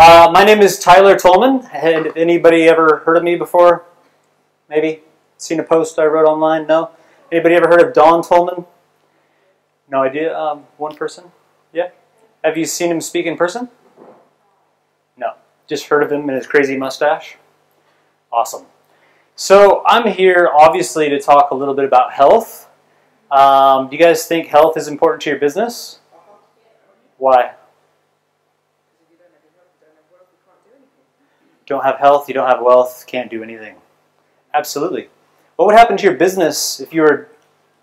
Uh, my name is Tyler Tolman. Had anybody ever heard of me before? Maybe? Seen a post I wrote online? No? Anybody ever heard of Don Tolman? No idea? Um, one person? Yeah? Have you seen him speak in person? No. Just heard of him and his crazy mustache? Awesome. So I'm here obviously to talk a little bit about health. Um, do you guys think health is important to your business? Why? Don't have health, you don't have wealth, can't do anything. Absolutely. What would happen to your business if you were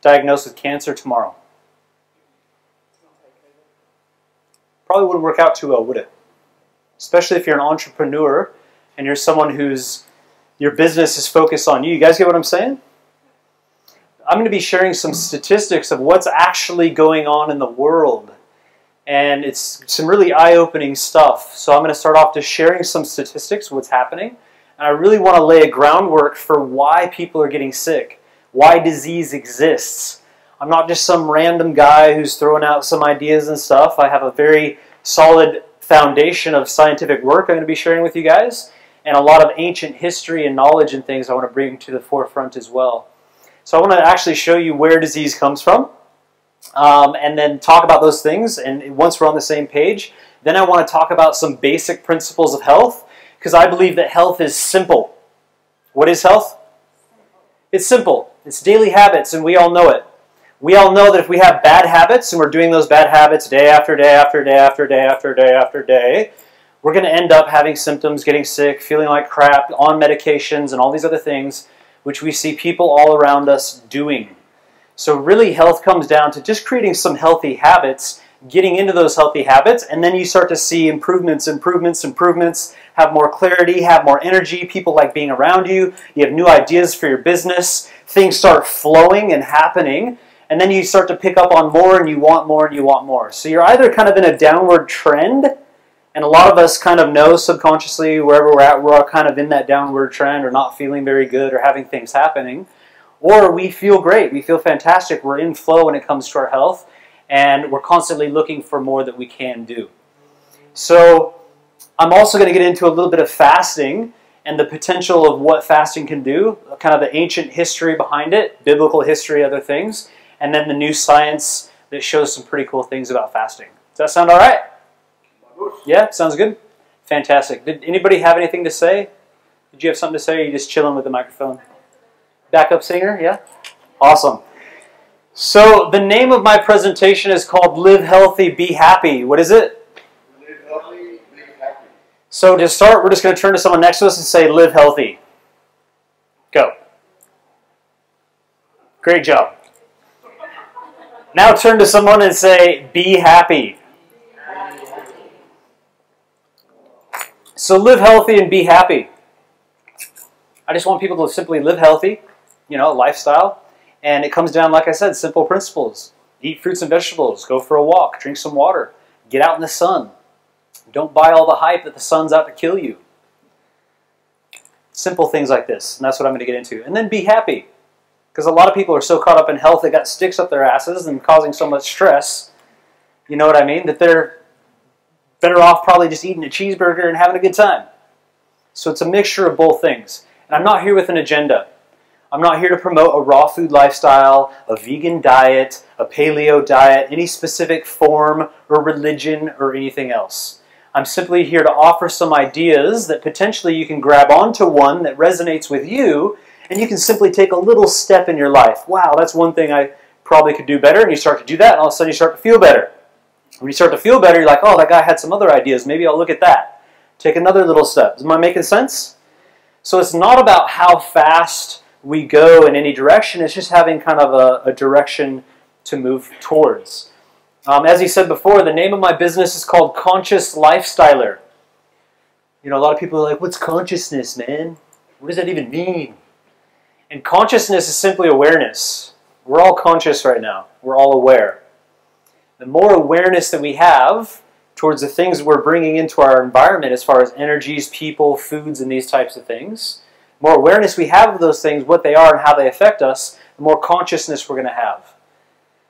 diagnosed with cancer tomorrow? Probably wouldn't work out too well, would it? Especially if you're an entrepreneur and you're someone whose your business is focused on you. You guys get what I'm saying? I'm going to be sharing some statistics of what's actually going on in the world. And it's some really eye opening stuff. So I'm going to start off just sharing some statistics, what's happening. And I really want to lay a groundwork for why people are getting sick, why disease exists. I'm not just some random guy who's throwing out some ideas and stuff. I have a very solid foundation of scientific work I'm going to be sharing with you guys, and a lot of ancient history and knowledge and things I want to bring to the forefront as well. So I want to actually show you where disease comes from, um, and then talk about those things. And once we're on the same page, then I want to talk about some basic principles of health because I believe that health is simple. What is health? It's simple. It's daily habits, and we all know it. We all know that if we have bad habits and we're doing those bad habits day after day after day after day after day after day, we're going to end up having symptoms, getting sick, feeling like crap, on medications, and all these other things, which we see people all around us doing. So, really, health comes down to just creating some healthy habits getting into those healthy habits, and then you start to see improvements, improvements, improvements, have more clarity, have more energy, people like being around you, you have new ideas for your business, things start flowing and happening, and then you start to pick up on more and you want more and you want more. So you're either kind of in a downward trend, and a lot of us kind of know subconsciously wherever we're at, we're all kind of in that downward trend or not feeling very good or having things happening. Or we feel great, we feel fantastic, we're in flow when it comes to our health, and we're constantly looking for more that we can do. So I'm also going to get into a little bit of fasting and the potential of what fasting can do, kind of the ancient history behind it, biblical history, other things, and then the new science that shows some pretty cool things about fasting. Does that sound all right? Yeah, sounds good. Fantastic. Did anybody have anything to say? Did you have something to say, or are you just chilling with the microphone? Backup singer, yeah? Awesome. So the name of my presentation is called Live Healthy, Be Happy. What is it? Live healthy, be happy. So to start, we're just going to turn to someone next to us and say, Live healthy. Go. Great job. Now turn to someone and say, Be happy. So live healthy and be happy. I just want people to simply live healthy, you know, lifestyle. And it comes down, like I said, simple principles. Eat fruits and vegetables, go for a walk, drink some water, get out in the sun. Don't buy all the hype that the sun's out to kill you. Simple things like this, and that's what I'm going to get into. And then be happy. Because a lot of people are so caught up in health, they got sticks up their asses and causing so much stress. You know what I mean? That they're better off probably just eating a cheeseburger and having a good time. So it's a mixture of both things. And I'm not here with an agenda. I'm not here to promote a raw food lifestyle, a vegan diet, a paleo diet, any specific form or religion or anything else. I'm simply here to offer some ideas that potentially you can grab onto one that resonates with you, and you can simply take a little step in your life. Wow, that's one thing I probably could do better, and you start to do that, and all of a sudden you start to feel better. When you start to feel better, you're like, oh, that guy had some other ideas. Maybe I'll look at that. Take another little step. Am I making sense? So it's not about how fast we go in any direction. It's just having kind of a, a direction to move towards. Um, as he said before, the name of my business is called Conscious Lifestyler. You know, a lot of people are like, what's consciousness, man? What does that even mean? And consciousness is simply awareness. We're all conscious right now. We're all aware. The more awareness that we have towards the things we're bringing into our environment as far as energies, people, foods, and these types of things, more awareness we have of those things, what they are and how they affect us, the more consciousness we're going to have.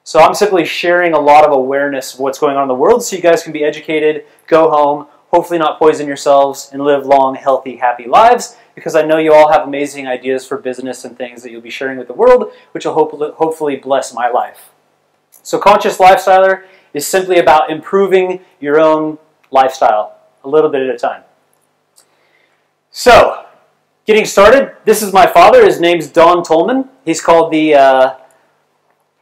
So I'm simply sharing a lot of awareness of what's going on in the world so you guys can be educated, go home, hopefully not poison yourselves, and live long, healthy, happy lives because I know you all have amazing ideas for business and things that you'll be sharing with the world, which will hopefully, bless my life. So, Conscious Lifestyler is simply about improving your own lifestyle a little bit at a time. So, getting started, this is my father. His name's Don Tolman. He's called the uh,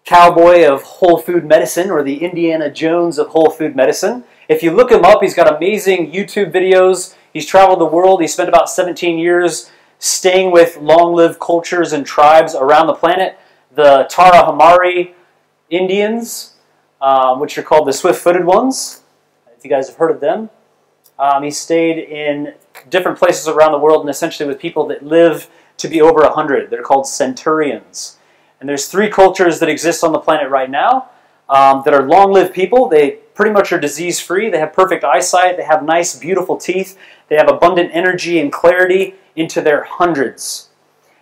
cowboy of whole food medicine or the Indiana Jones of whole food medicine. If you look him up, he's got amazing YouTube videos. He's traveled the world. He spent about 17 years staying with long-lived cultures and tribes around the planet. The Tarahumara Indians, um, which are called the swift-footed ones. If you guys have heard of them. Um, he stayed in different places around the world and essentially with people that live to be over 100. They're called centurions. And there's three cultures that exist on the planet right now um, that are long-lived people. They pretty much are disease-free. They have perfect eyesight. They have nice, beautiful teeth. They have abundant energy and clarity into their hundreds.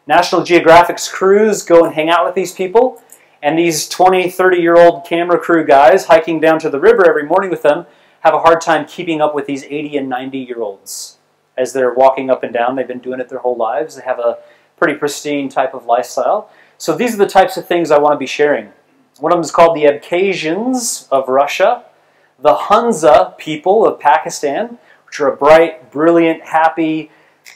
National Geographic's crews go and hang out with these people. And these 20, 30-year-old camera crew guys hiking down to the river every morning with them have a hard time keeping up with these 80 and 90-year-olds as they're walking up and down. They've been doing it their whole lives. They have a pretty pristine type of lifestyle. So these are the types of things I want to be sharing. One of them is called the Abkhazians of Russia, the Hunza people of Pakistan, which are a bright, brilliant, happy,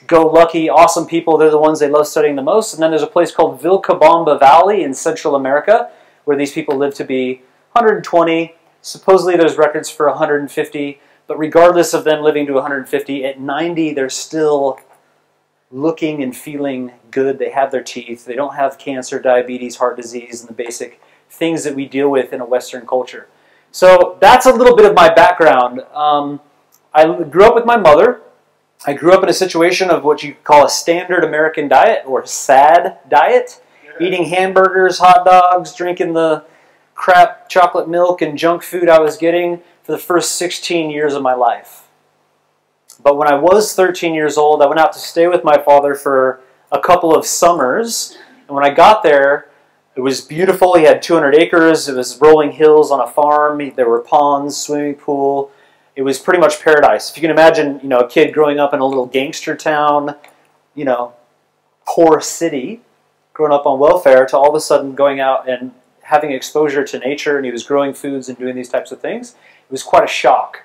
go-lucky, awesome people. They're the ones they love studying the most. And then there's a place called Vilcabamba Valley in Central America, where these people live to be 120. Supposedly there's records for 150, but regardless of them living to 150, at 90 they're still looking and feeling good. They have their teeth. They don't have cancer, diabetes, heart disease, and the basic things that we deal with in a Western culture. So that's a little bit of my background. Um, I grew up with my mother. I grew up in a situation of what you call a standard American diet or SAD diet, eating hamburgers, hot dogs, drinking the crap chocolate milk and junk food I was getting for the first 16 years of my life. But when I was 13 years old, I went out to stay with my father for a couple of summers. And when I got there, it was beautiful. He had 200 acres. It was rolling hills on a farm. There were ponds, swimming pool. It was pretty much paradise. If you can imagine, you know, a kid growing up in a little gangster town, you know, poor city, growing up on welfare, to all of a sudden going out and having exposure to nature, and he was growing foods and doing these types of things. It was quite a shock.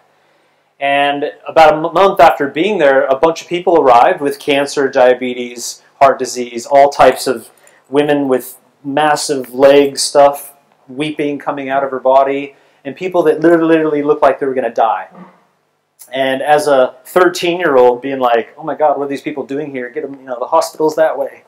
And about a month after being there, a bunch of people arrived with cancer, diabetes, heart disease, all types of women with massive leg stuff, weeping coming out of her body, and people that literally, looked like they were going to die. And as a 13-year-old, being like, "Oh my God, what are these people doing here? Get them, you know, the hospital's that way."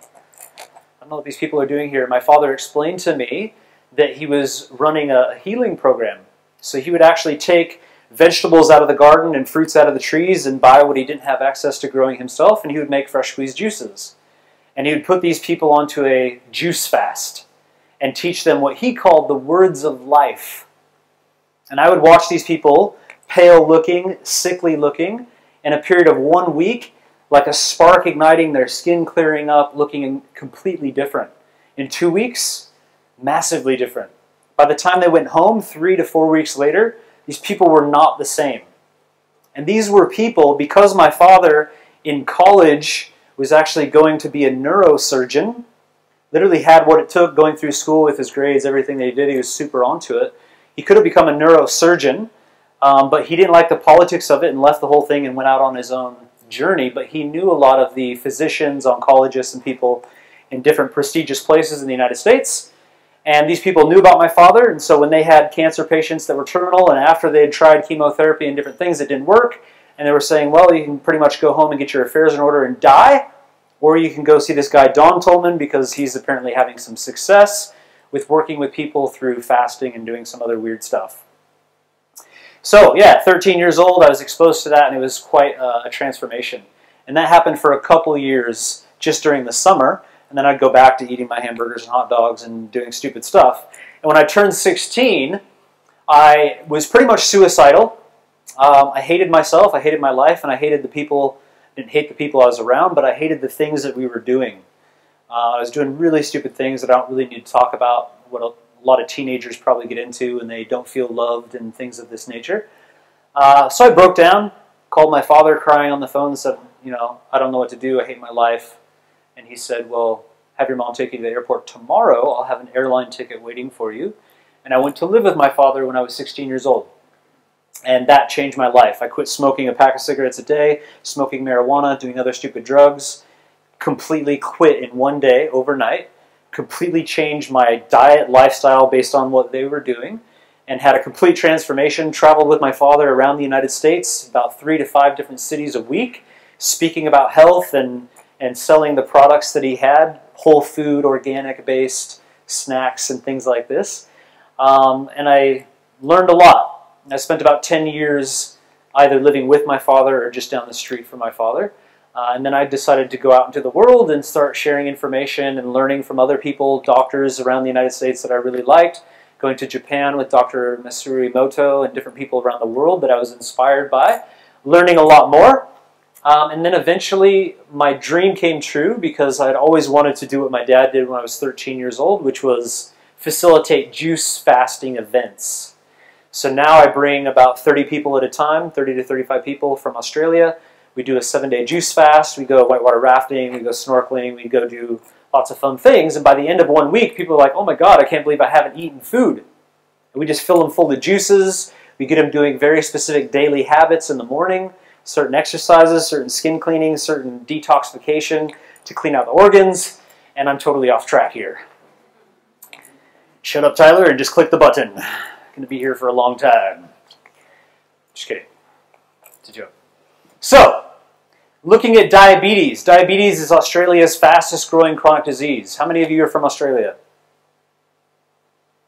I don't know what these people are doing here. My father explained to me that he was running a healing program. So he would actually take vegetables out of the garden and fruits out of the trees and buy what he didn't have access to growing himself, and he would make fresh squeezed juices. And he would put these people onto a juice fast and teach them what he called the words of life. And I would watch these people, pale looking, sickly looking, in a period of one week, like a spark igniting, their skin clearing up, looking completely different. In two weeks, massively different. By the time they went home, three to four weeks later, these people were not the same. And these were people, because my father in college was actually going to be a neurosurgeon, literally had what it took going through school with his grades, everything that he did, he was super onto it. He could have become a neurosurgeon, um, but he didn't like the politics of it and left the whole thing and went out on his own journey. But he knew a lot of the physicians, oncologists, and people in different prestigious places in the United States. And these people knew about my father, and so when they had cancer patients that were terminal, and after they had tried chemotherapy and different things that didn't work, and they were saying, well, you can pretty much go home and get your affairs in order and die, or you can go see this guy Don Tolman because he's apparently having some success with working with people through fasting and doing some other weird stuff. So yeah, 13 years old, I was exposed to that, and it was quite a, a transformation. And that happened for a couple years just during the summer and then I'd go back to eating my hamburgers and hot dogs and doing stupid stuff. And when I turned 16, I was pretty much suicidal. Um, I hated myself, I hated my life, and I hated the people, didn't hate the people I was around, but I hated the things that we were doing. Uh, I was doing really stupid things that I don't really need to talk about, what a lot of teenagers probably get into, and they don't feel loved and things of this nature. Uh, so I broke down, called my father crying on the phone and said, you know, I don't know what to do. I hate my life. And he said, well, have your mom take you to the airport tomorrow. I'll have an airline ticket waiting for you. And I went to live with my father when I was 16 years old. And that changed my life. I quit smoking a pack of cigarettes a day, smoking marijuana, doing other stupid drugs, completely quit in one day overnight, completely changed my diet, lifestyle based on what they were doing, and had a complete transformation. Traveled with my father around the United States, about three to five different cities a week, speaking about health and, and selling the products that he had whole food, organic based snacks, and things like this. Um, and I learned a lot. I spent about 10 years either living with my father or just down the street from my father. Uh, and then I decided to go out into the world and start sharing information and learning from other people, doctors around the United States that I really liked. Going to Japan with Dr. Masaru Emoto and different people around the world that I was inspired by. Learning a lot more. Um, and then eventually my dream came true because I'd always wanted to do what my dad did when I was 13 years old, which was facilitate juice fasting events. So now I bring about 30 people at a time, 30 to 35 people from Australia. We do a seven day juice fast, we go whitewater rafting, we go snorkeling, we go do lots of fun things. And by the end of one week, people are like, oh my God, I can't believe I haven't eaten food. And we just fill them full of juices. We get them doing very specific daily habits in the morning certain exercises, certain skin cleaning, certain detoxification to clean out the organs, and I'm totally off track here. Shut up, Tyler, and just click the button. To be here for a long time. Just kidding. It's a joke. So, looking at diabetes. Diabetes is Australia's fastest growing chronic disease. How many of you are from Australia?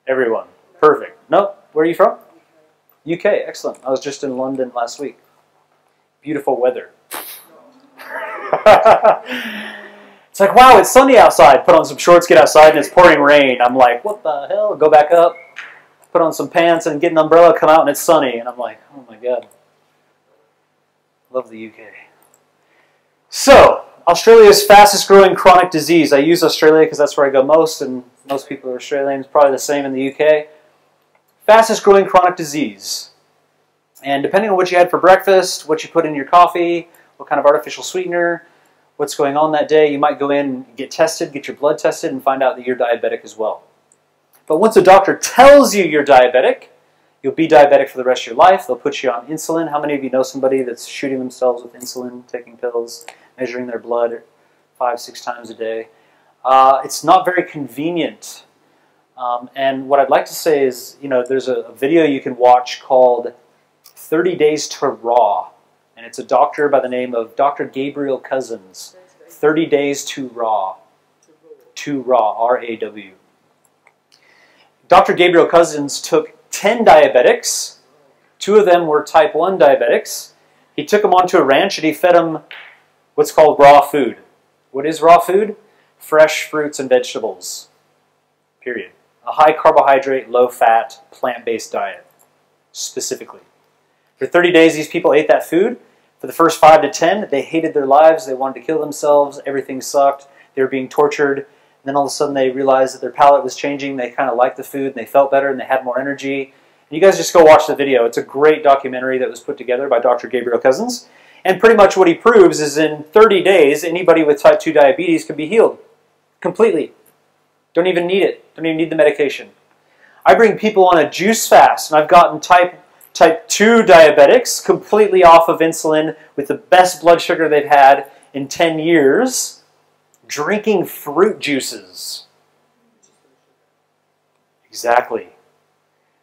Everyone. Perfect. No? Where are you from? UK. Excellent. I was just in London last week beautiful weather. it's like, wow, it's sunny outside. Put on some shorts, get outside, and it's pouring rain. I'm like, what the hell? Go back up, put on some pants, and get an umbrella, come out, and it's sunny. And I'm like, oh my God. Love the UK. So, Australia's fastest growing chronic disease. I use Australia because that's where I go most, and most people are Australians. Probably the same in the UK. Fastest growing chronic disease. And depending on what you had for breakfast, what you put in your coffee, what kind of artificial sweetener, what's going on that day, you might go in and get tested, get your blood tested, and find out that you're diabetic as well. But once a doctor tells you you're diabetic, you'll be diabetic for the rest of your life. They'll put you on insulin. How many of you know somebody that's shooting themselves with insulin, taking pills, measuring their blood five, six times a day? Uh, it's not very convenient. Um, and what I'd like to say is, you know, there's a, a video you can watch called 30 Days to Raw. And it's a doctor by the name of Dr. Gabriel Cousens. 30 Days to Raw. To Raw, R A W. Dr. Gabriel Cousens took 10 diabetics. Two of them were type 1 diabetics. He took them onto a ranch and he fed them what's called raw food. What is raw food? Fresh fruits and vegetables. Period. A high carbohydrate, low fat, plant based diet, specifically. For 30 days, these people ate that food. For the first five to 10, they hated their lives. They wanted to kill themselves. Everything sucked. They were being tortured. And then all of a sudden, they realized that their palate was changing. They kind of liked the food and they felt better and they had more energy. And you guys just go watch the video. It's a great documentary that was put together by Dr. Gabriel Cousens. And pretty much what he proves is in 30 days, anybody with type 2 diabetes can be healed completely. Don't even need it. Don't even need the medication. I bring people on a juice fast, and I've gotten type type 2 diabetics, completely off of insulin with the best blood sugar they've had in 10 years, drinking fruit juices. Exactly.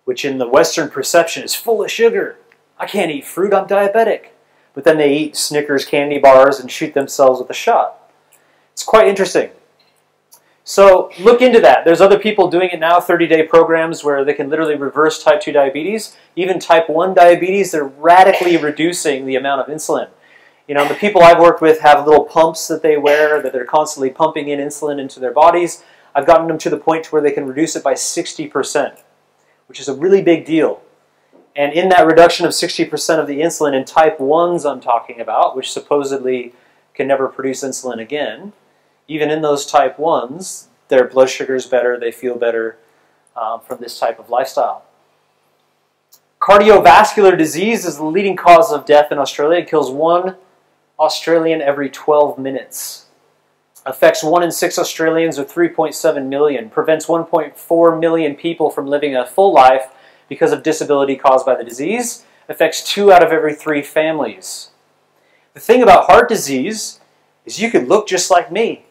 Which in the Western perception is full of sugar. I can't eat fruit, I'm diabetic. But then they eat Snickers candy bars and shoot themselves with a shot. It's quite interesting. So look into that. There's other people doing it now, 30-day programs where they can literally reverse type 2 diabetes. Even type 1 diabetes, they're radically reducing the amount of insulin. You know, the people I've worked with have little pumps that they wear that they're constantly pumping in insulin into their bodies. I've gotten them to the point where they can reduce it by 60%, which is a really big deal. And in that reduction of 60% of the insulin in type 1s I'm talking about, which supposedly can never produce insulin again, even in those type 1s, their blood sugar is better, they feel better um, from this type of lifestyle. Cardiovascular disease is the leading cause of death in Australia. It kills one Australian every 12 minutes. Affects 1 in 6 Australians or 3.7 million. Prevents 1.4 million people from living a full life because of disability caused by the disease. Affects 2 out of every 3 families. The thing about heart disease is you could look just like me.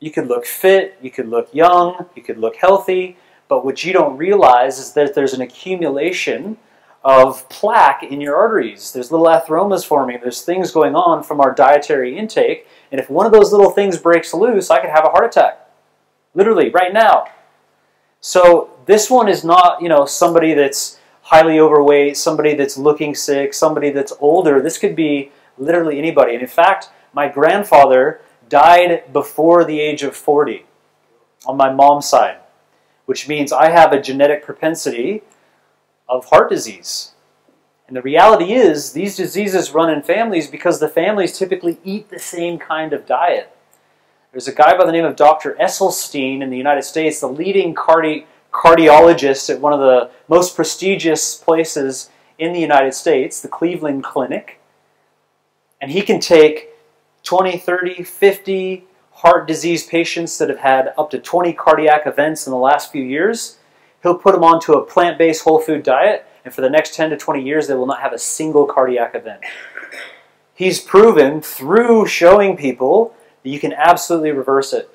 You could look fit, you could look young, you could look healthy, but what you don't realize is that there's an accumulation of plaque in your arteries. There's little atheromas forming, there's things going on from our dietary intake, and if one of those little things breaks loose, I could have a heart attack. Literally, right now. So this one is not, you know, somebody that's highly overweight, somebody that's looking sick, somebody that's older. This could be literally anybody. And in fact, my grandfather died before the age of 40 on my mom's side, which means I have a genetic propensity of heart disease. And the reality is, these diseases run in families because the families typically eat the same kind of diet. There's a guy by the name of Dr. Esselstyn in the United States, the leading cardi cardiologist at one of the most prestigious places in the United States, the Cleveland Clinic. And he can take 20, 30, 50 heart disease patients that have had up to 20 cardiac events in the last few years. He'll put them onto a plant based whole food diet, and for the next 10 to 20 years, they will not have a single cardiac event. He's proven through showing people that you can absolutely reverse it.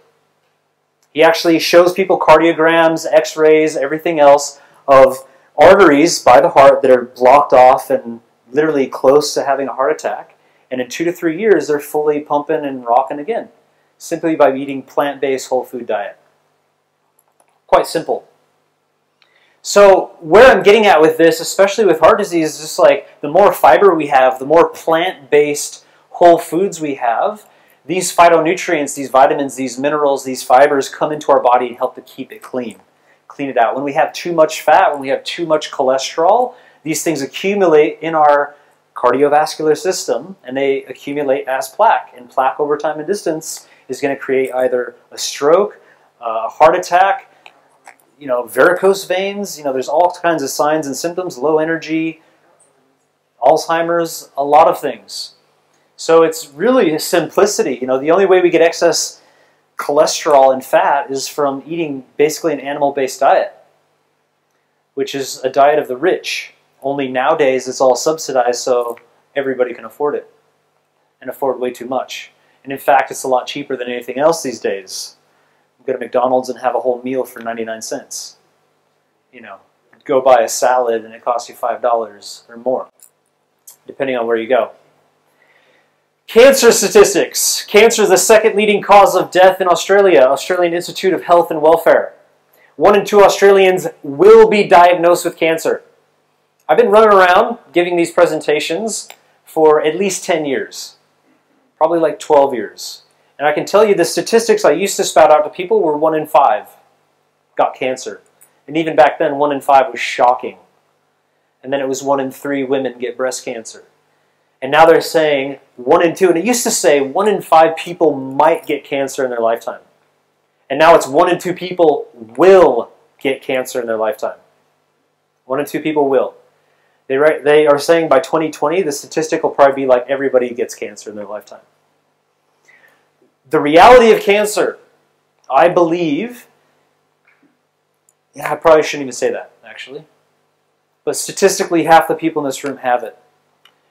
He actually shows people cardiograms, x rays, everything else of arteries by the heart that are blocked off and literally close to having a heart attack. And in two to three years, they're fully pumping and rocking again, simply by eating plant based whole food diet. Quite simple. So, where I'm getting at with this, especially with heart disease, is just like the more fiber we have, the more plant based whole foods we have, these phytonutrients, these vitamins, these minerals, these fibers come into our body and help to keep it clean, clean it out. When we have too much fat, when we have too much cholesterol, these things accumulate in our cardiovascular system and they accumulate as plaque. And plaque over time and distance is going to create either a stroke, uh, a heart attack, you know, varicose veins. You know, there's all kinds of signs and symptoms, low energy, Alzheimer's, a lot of things. So it's really simplicity. You know, the only way we get excess cholesterol and fat is from eating basically an animal-based diet, which is a diet of the rich. Only nowadays it's all subsidized so everybody can afford it and afford way too much. And in fact, it's a lot cheaper than anything else these days. Go to McDonald's and have a whole meal for 99 cents. You know, go buy a salad and it costs you $5 or more, depending on where you go. Cancer statistics. Cancer is the second leading cause of death in Australia, Australian Institute of Health and Welfare. One in two Australians will be diagnosed with cancer. I've been running around giving these presentations for at least 10 years, probably like 12 years. And I can tell you the statistics I used to spout out to people were 1 in 5 got cancer. And even back then, 1 in 5 was shocking. And then it was 1 in 3 women get breast cancer. And now they're saying 1 in 2. And it used to say 1 in 5 people might get cancer in their lifetime. And now it's 1 in 2 people will get cancer in their lifetime. 1 in 2 people will. They, write, they are saying by 2020, the statistic will probably be like everybody gets cancer in their lifetime. The reality of cancer, I believe, yeah, I probably shouldn't even say that, actually. But statistically, half the people in this room have it.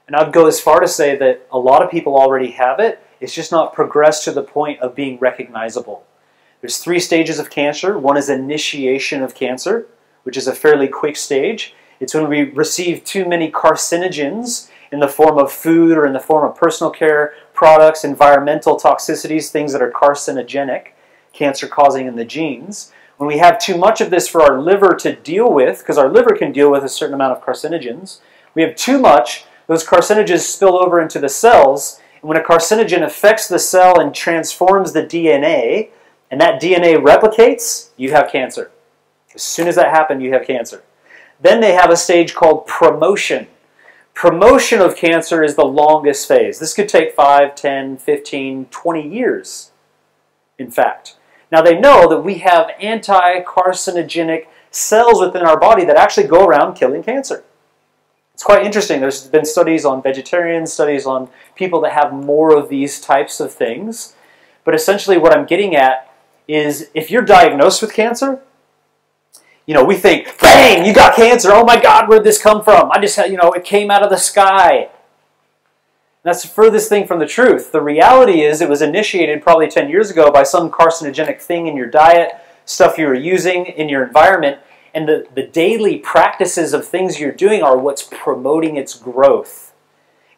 And I'd go as far to say that a lot of people already have it. It's just not progressed to the point of being recognizable. There's three stages of cancer. One is initiation of cancer, which is a fairly quick stage. It's when we receive too many carcinogens in the form of food or in the form of personal care products, environmental toxicities, things that are carcinogenic, cancer causing in the genes. When we have too much of this for our liver to deal with, because our liver can deal with a certain amount of carcinogens, we have too much, those carcinogens spill over into the cells. And when a carcinogen affects the cell and transforms the DNA, and that DNA replicates, you have cancer. As soon as that happens, you have cancer. Then they have a stage called promotion. Promotion of cancer is the longest phase. This could take 5, 10, 15, 20 years, in fact. Now they know that we have anti-carcinogenic cells within our body that actually go around killing cancer. It's quite interesting. There's been studies on vegetarians, studies on people that have more of these types of things. But essentially, what I'm getting at is if you're diagnosed with cancer, you know, we think, bang, you got cancer. Oh my God, where did this come from? I just you know, it came out of the sky. That's the furthest thing from the truth. The reality is it was initiated probably 10 years ago by some carcinogenic thing in your diet, stuff you were using in your environment, and the, the daily practices of things you're doing are what's promoting its growth.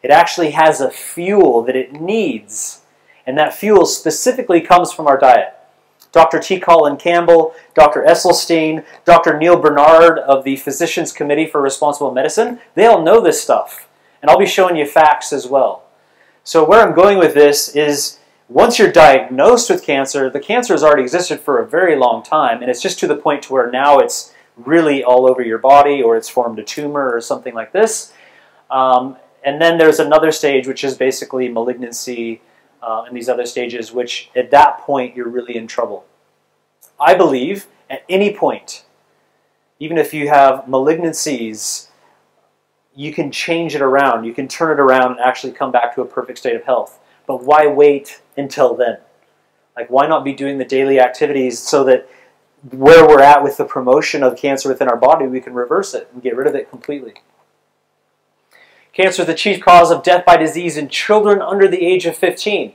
It actually has a fuel that it needs, and that fuel specifically comes from our diet. Dr. T. Colin Campbell, Dr. Esselstyn, Dr. Neal Barnard of the Physicians Committee for Responsible Medicine, they all know this stuff. And I'll be showing you facts as well. So where I'm going with this is once you're diagnosed with cancer, the cancer has already existed for a very long time, and it's just to the point to where now it's really all over your body or it's formed a tumor or something like this. Um, and then there's another stage, which is basically malignancy uh, these other stages, which at that point you're really in trouble. I believe at any point, even if you have malignancies, you can change it around. You can turn it around and actually come back to a perfect state of health. But why wait until then? Like, why not be doing the daily activities so that where we're at with the promotion of cancer within our body, we can reverse it and get rid of it completely. Cancer is the chief cause of death by disease in children under the age of 15.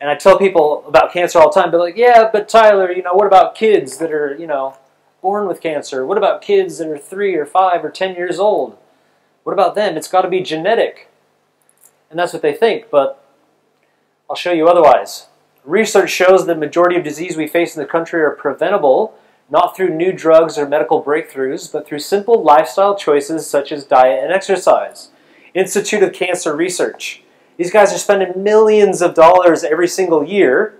And I tell people about cancer all the time, they're like, yeah, but Tyler, you know, what about kids that are, you know, born with cancer? What about kids that are three or five or ten years old? What about them? It's got to be genetic. And that's what they think, but I'll show you otherwise. Research shows the majority of disease we face in the country are preventable, not through new drugs or medical breakthroughs, but through simple lifestyle choices such as diet and exercise. Institute of Cancer Research. These guys are spending millions of dollars every single year,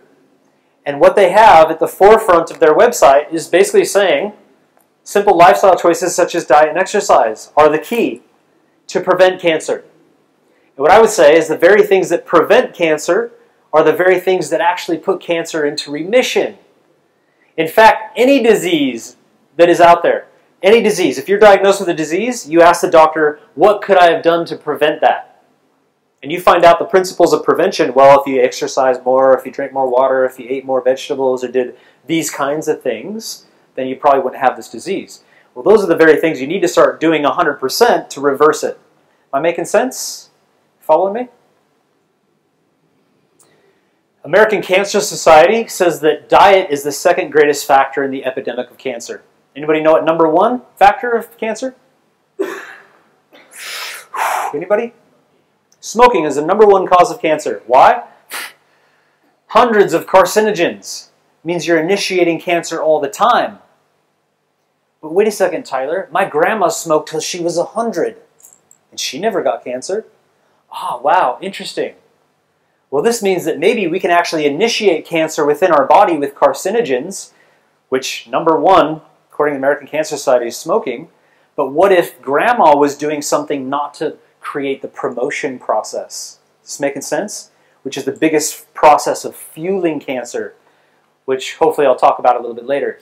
and what they have at the forefront of their website is basically saying simple lifestyle choices such as diet and exercise are the key to prevent cancer. And what I would say is the very things that prevent cancer are the very things that actually put cancer into remission. In fact, any disease that is out there, any disease, if you're diagnosed with a disease, you ask the doctor, what could I have done to prevent that? And you find out the principles of prevention. Well, if you exercise more, if you drink more water, if you ate more vegetables, or did these kinds of things, then you probably wouldn't have this disease. Well, those are the very things you need to start doing 100% to reverse it. Am I making sense? Following me? American Cancer Society says that diet is the second greatest factor in the epidemic of cancer. Anybody know what number one factor of cancer? Anybody? Smoking is the number one cause of cancer. Why? Hundreds of carcinogens means you're initiating cancer all the time. But wait a second, Tyler. My grandma smoked till she was 100, and she never got cancer. Ah, oh, wow, interesting. Well, this means that maybe we can actually initiate cancer within our body with carcinogens, which, number one, according to the American Cancer Society, is smoking. But what if grandma was doing something not to create the promotion process? Is this making sense? Which is the biggest process of fueling cancer, which hopefully I'll talk about a little bit later.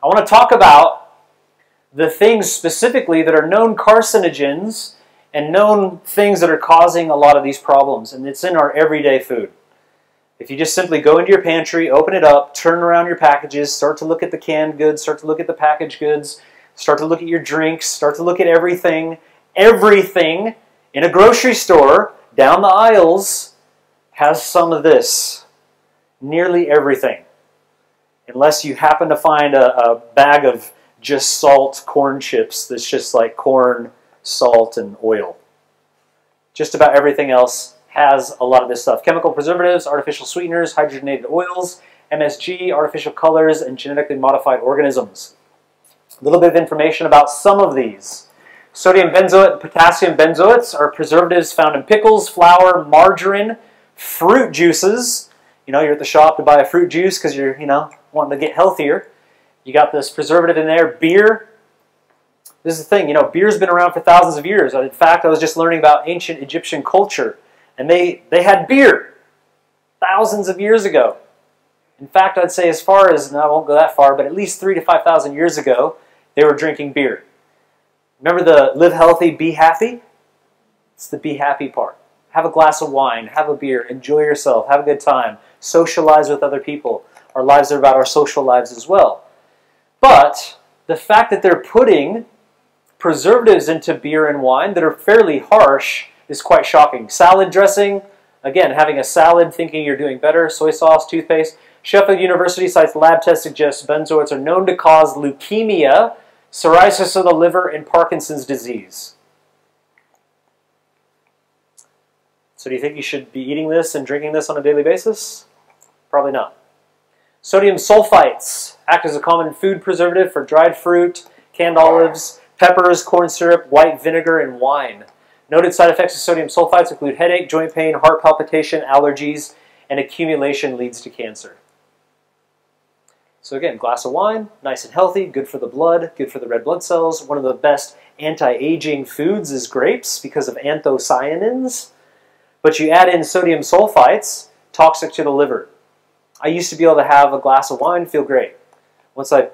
I want to talk about the things specifically that are known carcinogens and known things that are causing a lot of these problems, and it's in our everyday food. If you just simply go into your pantry, open it up, turn around your packages, start to look at the canned goods, start to look at the packaged goods, start to look at your drinks, start to look at everything, everything in a grocery store down the aisles has some of this. Nearly everything. Unless you happen to find a, a bag of just salt corn chips that's just like corn salt, and oil. Just about everything else has a lot of this stuff. Chemical preservatives, artificial sweeteners, hydrogenated oils, MSG, artificial colors, and genetically modified organisms. A little bit of information about some of these. Sodium benzoate and potassium benzoates are preservatives found in pickles, flour, margarine, fruit juices. You know, you're at the shop to buy a fruit juice because you're, you know, wanting to get healthier. You got this preservative in there. Beer, this is the thing, you know, beer's been around for thousands of years. In fact, I was just learning about ancient Egyptian culture, and they, they had beer thousands of years ago. In fact, I'd say as far as, and I won't go that far, but at least three to 5,000 years ago, they were drinking beer. Remember the live healthy, be happy? It's the be happy part. Have a glass of wine, have a beer, enjoy yourself, have a good time, socialize with other people. Our lives are about our social lives as well. But the fact that they're putting preservatives into beer and wine that are fairly harsh is quite shocking. Salad dressing, again, having a salad thinking you're doing better, soy sauce, toothpaste. Sheffield University cites lab tests suggest benzoates are known to cause leukemia, cirrhosis of the liver, and Parkinson's disease. So do you think you should be eating this and drinking this on a daily basis? Probably not. Sodium sulfites act as a common food preservative for dried fruit, canned olives, peppers, corn syrup, white vinegar, and wine. Noted side effects of sodium sulfites include headache, joint pain, heart palpitation, allergies, and accumulation leads to cancer. So again, glass of wine, nice and healthy, good for the blood, good for the red blood cells. One of the best anti-aging foods is grapes because of anthocyanins. But you add in sodium sulfites, toxic to the liver. I used to be able to have a glass of wine, feel great. Once I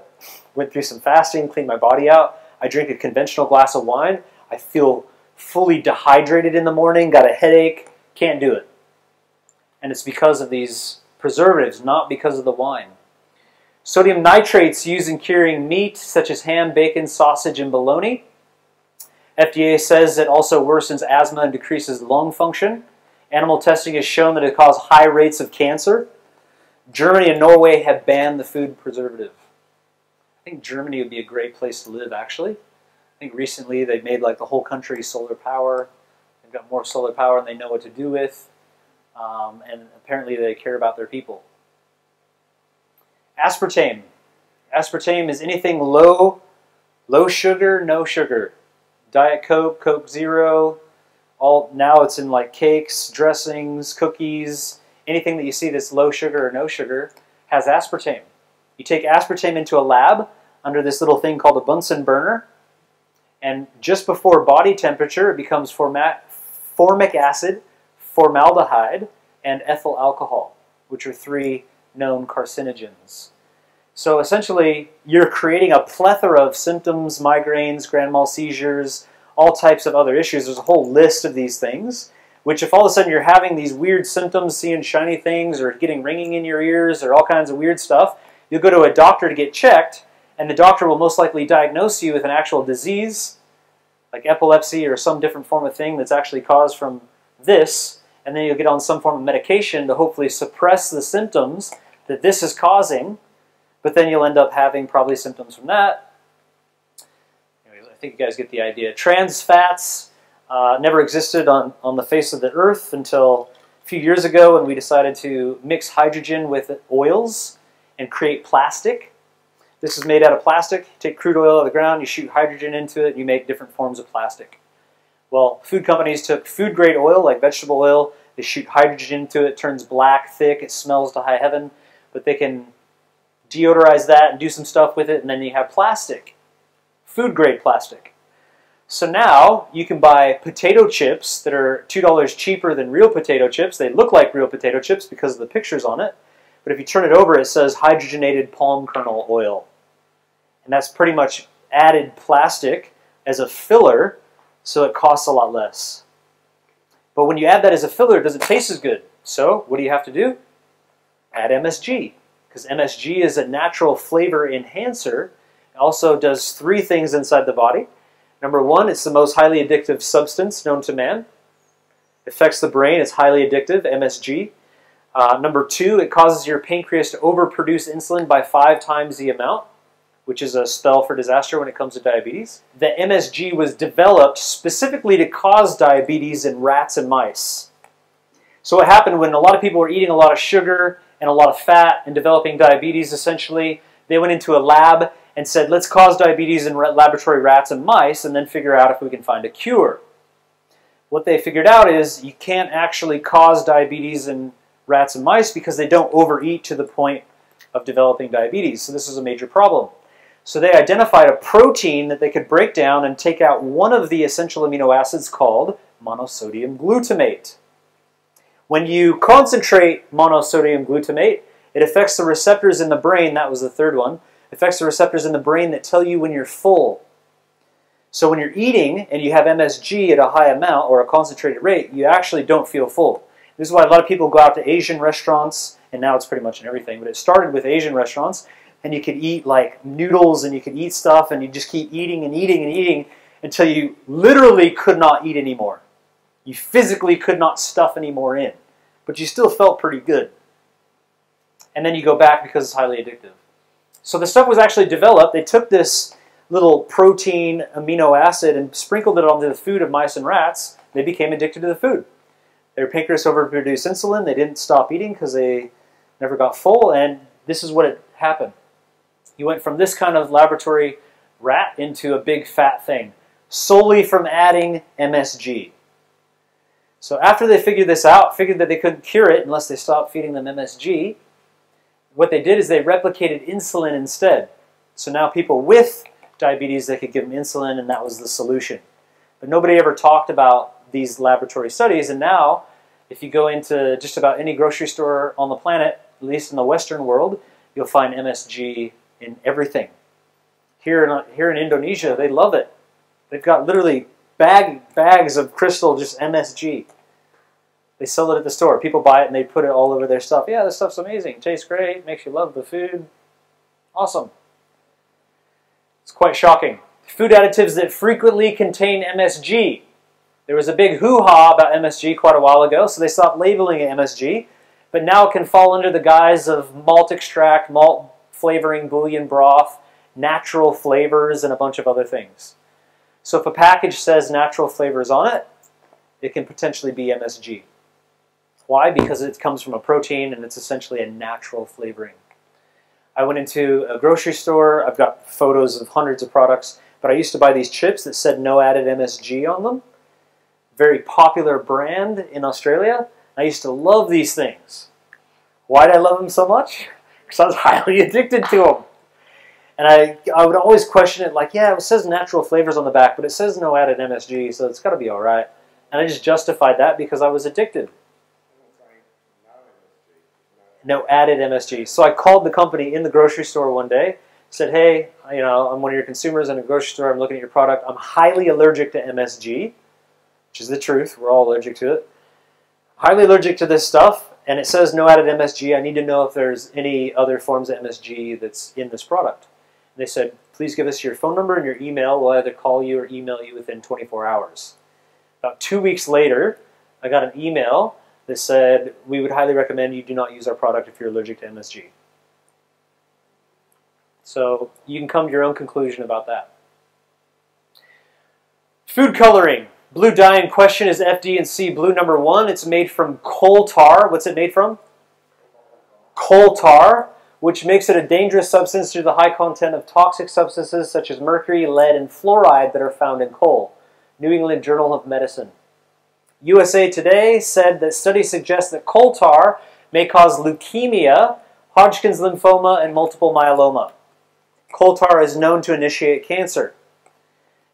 went through some fasting, cleaned my body out, I drink a conventional glass of wine, I feel fully dehydrated in the morning, got a headache, can't do it. And it's because of these preservatives, not because of the wine. Sodium nitrates used in curing meat, such as ham, bacon, sausage, and bologna. FDA says it also worsens asthma and decreases lung function. Animal testing has shown that it causes high rates of cancer. Germany and Norway have banned the food preservative. I think Germany would be a great place to live, actually. I think recently they made like the whole country solar power. They've got more solar power and they know what to do with. Um, and apparently they care about their people. Aspartame. Aspartame is anything low, low sugar, no sugar. Diet Coke, Coke Zero. All now it's in like cakes, dressings, cookies. Anything that you see that's low sugar or no sugar has aspartame. You take aspartame into a lab under this little thing called a Bunsen burner, and just before body temperature, it becomes formic acid, formaldehyde, and ethyl alcohol, which are three known carcinogens. So essentially, you're creating a plethora of symptoms, migraines, grand mal seizures, all types of other issues. There's a whole list of these things, which if all of a sudden you're having these weird symptoms, seeing shiny things, or getting ringing in your ears, or all kinds of weird stuff, you'll go to a doctor to get checked, and the doctor will most likely diagnose you with an actual disease, like epilepsy or some different form of thing that's actually caused from this, and then you'll get on some form of medication to hopefully suppress the symptoms that this is causing, but then you'll end up having probably symptoms from that. Anyways, I think you guys get the idea. Trans fats uh, never existed on, on the face of the earth until a few years ago when we decided to mix hydrogen with oils and create plastic. This is made out of plastic. Take crude oil out of the ground, you shoot hydrogen into it, and you make different forms of plastic. Well, food companies took food grade oil, like vegetable oil, they shoot hydrogen into it, it turns black, thick, it smells to high heaven, but they can deodorize that and do some stuff with it, and then you have plastic, food grade plastic. So now you can buy potato chips that are $2 cheaper than real potato chips. They look like real potato chips because of the pictures on it. But if you turn it over, it says hydrogenated palm kernel oil. And that's pretty much added plastic as a filler, so it costs a lot less. But when you add that as a filler, it doesn't taste as good. So what do you have to do? Add MSG because MSG is a natural flavor enhancer. It also does three things inside the body. Number one, it's the most highly addictive substance known to man. It affects the brain, it's highly addictive, MSG. Uh, number two, it causes your pancreas to overproduce insulin by five times the amount, which is a spell for disaster when it comes to diabetes. The MSG was developed specifically to cause diabetes in rats and mice. So what happened when a lot of people were eating a lot of sugar and a lot of fat and developing diabetes essentially. They went into a lab and said, let's cause diabetes in laboratory rats and mice and then figure out if we can find a cure. What they figured out is you can't actually cause diabetes in rats and mice because they don't overeat to the point of developing diabetes. So this is a major problem. So they identified a protein that they could break down and take out one of the essential amino acids called monosodium glutamate. When you concentrate monosodium glutamate, it affects the receptors in the brain, that was the third one, affects the receptors in the brain that tell you when you're full. So when you're eating and you have MSG at a high amount or a concentrated rate, you actually don't feel full. This is why a lot of people go out to Asian restaurants, and now it's pretty much in everything, but it started with Asian restaurants, and you could eat like noodles and you could eat stuff, and you just keep eating and eating and eating until you literally could not eat anymore. You physically could not stuff any more in, but you still felt pretty good. And then you go back because it's highly addictive. So the stuff was actually developed. They took this little protein amino acid and sprinkled it onto the food of mice and rats. They became addicted to the food. Their pancreas overproduced insulin. They didn't stop eating because they never got full. And this is what happened. You went from this kind of laboratory rat into a big fat thing solely from adding MSG. So after they figured this out, figured that they couldn't cure it unless they stopped feeding them MSG, what they did is they replicated insulin instead. So now people with diabetes, they could give them insulin, and that was the solution. But nobody ever talked about these laboratory studies, and now, if you go into just about any grocery store on the planet, at least in the Western world, you'll find MSG in everything. Here in, here in Indonesia, they love it. They've got literally bag, bags of crystal just MSG. They sell it at the store. People buy it and they put it all over their stuff. Yeah, this stuff's amazing. Tastes great. Makes you love the food. Awesome. It's quite shocking. Food additives that frequently contain MSG. There was a big hoo-ha about MSG quite a while ago, so they stopped labeling it MSG. But now it can fall under the guise of malt extract, malt flavoring, bouillon broth, natural flavors, and a bunch of other things. So if a package says natural flavors on it, it can potentially be MSG. Why? Because it comes from a protein and it's essentially a natural flavoring. I went into a grocery store. I've got photos of hundreds of products, but I used to buy these chips that said no added MSG on them. Very popular brand in Australia. I used to love these things. Why did I love them so much? Because I was highly addicted to them. And I, I would always question it like, yeah, it says natural flavors on the back, but it says no added MSG, so it's got to be all right. And I just justified that because I was addicted no added MSG. So I called the company in the grocery store one day, said, hey, you know, I'm one of your consumers in a grocery store, I'm looking at your product, I'm highly allergic to MSG, which is the truth, we're all allergic to it. Highly allergic to this stuff, and it says no added MSG, I need to know if there's any other forms of MSG that's in this product. And they said, please give us your phone number and your email, we'll either call you or email you within 24 hours. About two weeks later, I got an email that said, we would highly recommend you do not use our product if you're allergic to MSG. So you can come to your own conclusion about that. Food coloring. Blue dye in question is FD&C blue number one. It's made from coal tar. What's it made from? Coal tar, which makes it a dangerous substance due to the high content of toxic substances such as mercury, lead, and fluoride that are found in coal. New England Journal of Medicine. USA Today said that studies suggest that coal tar may cause leukemia, Hodgkin's lymphoma, and multiple myeloma. Coal tar is known to initiate cancer.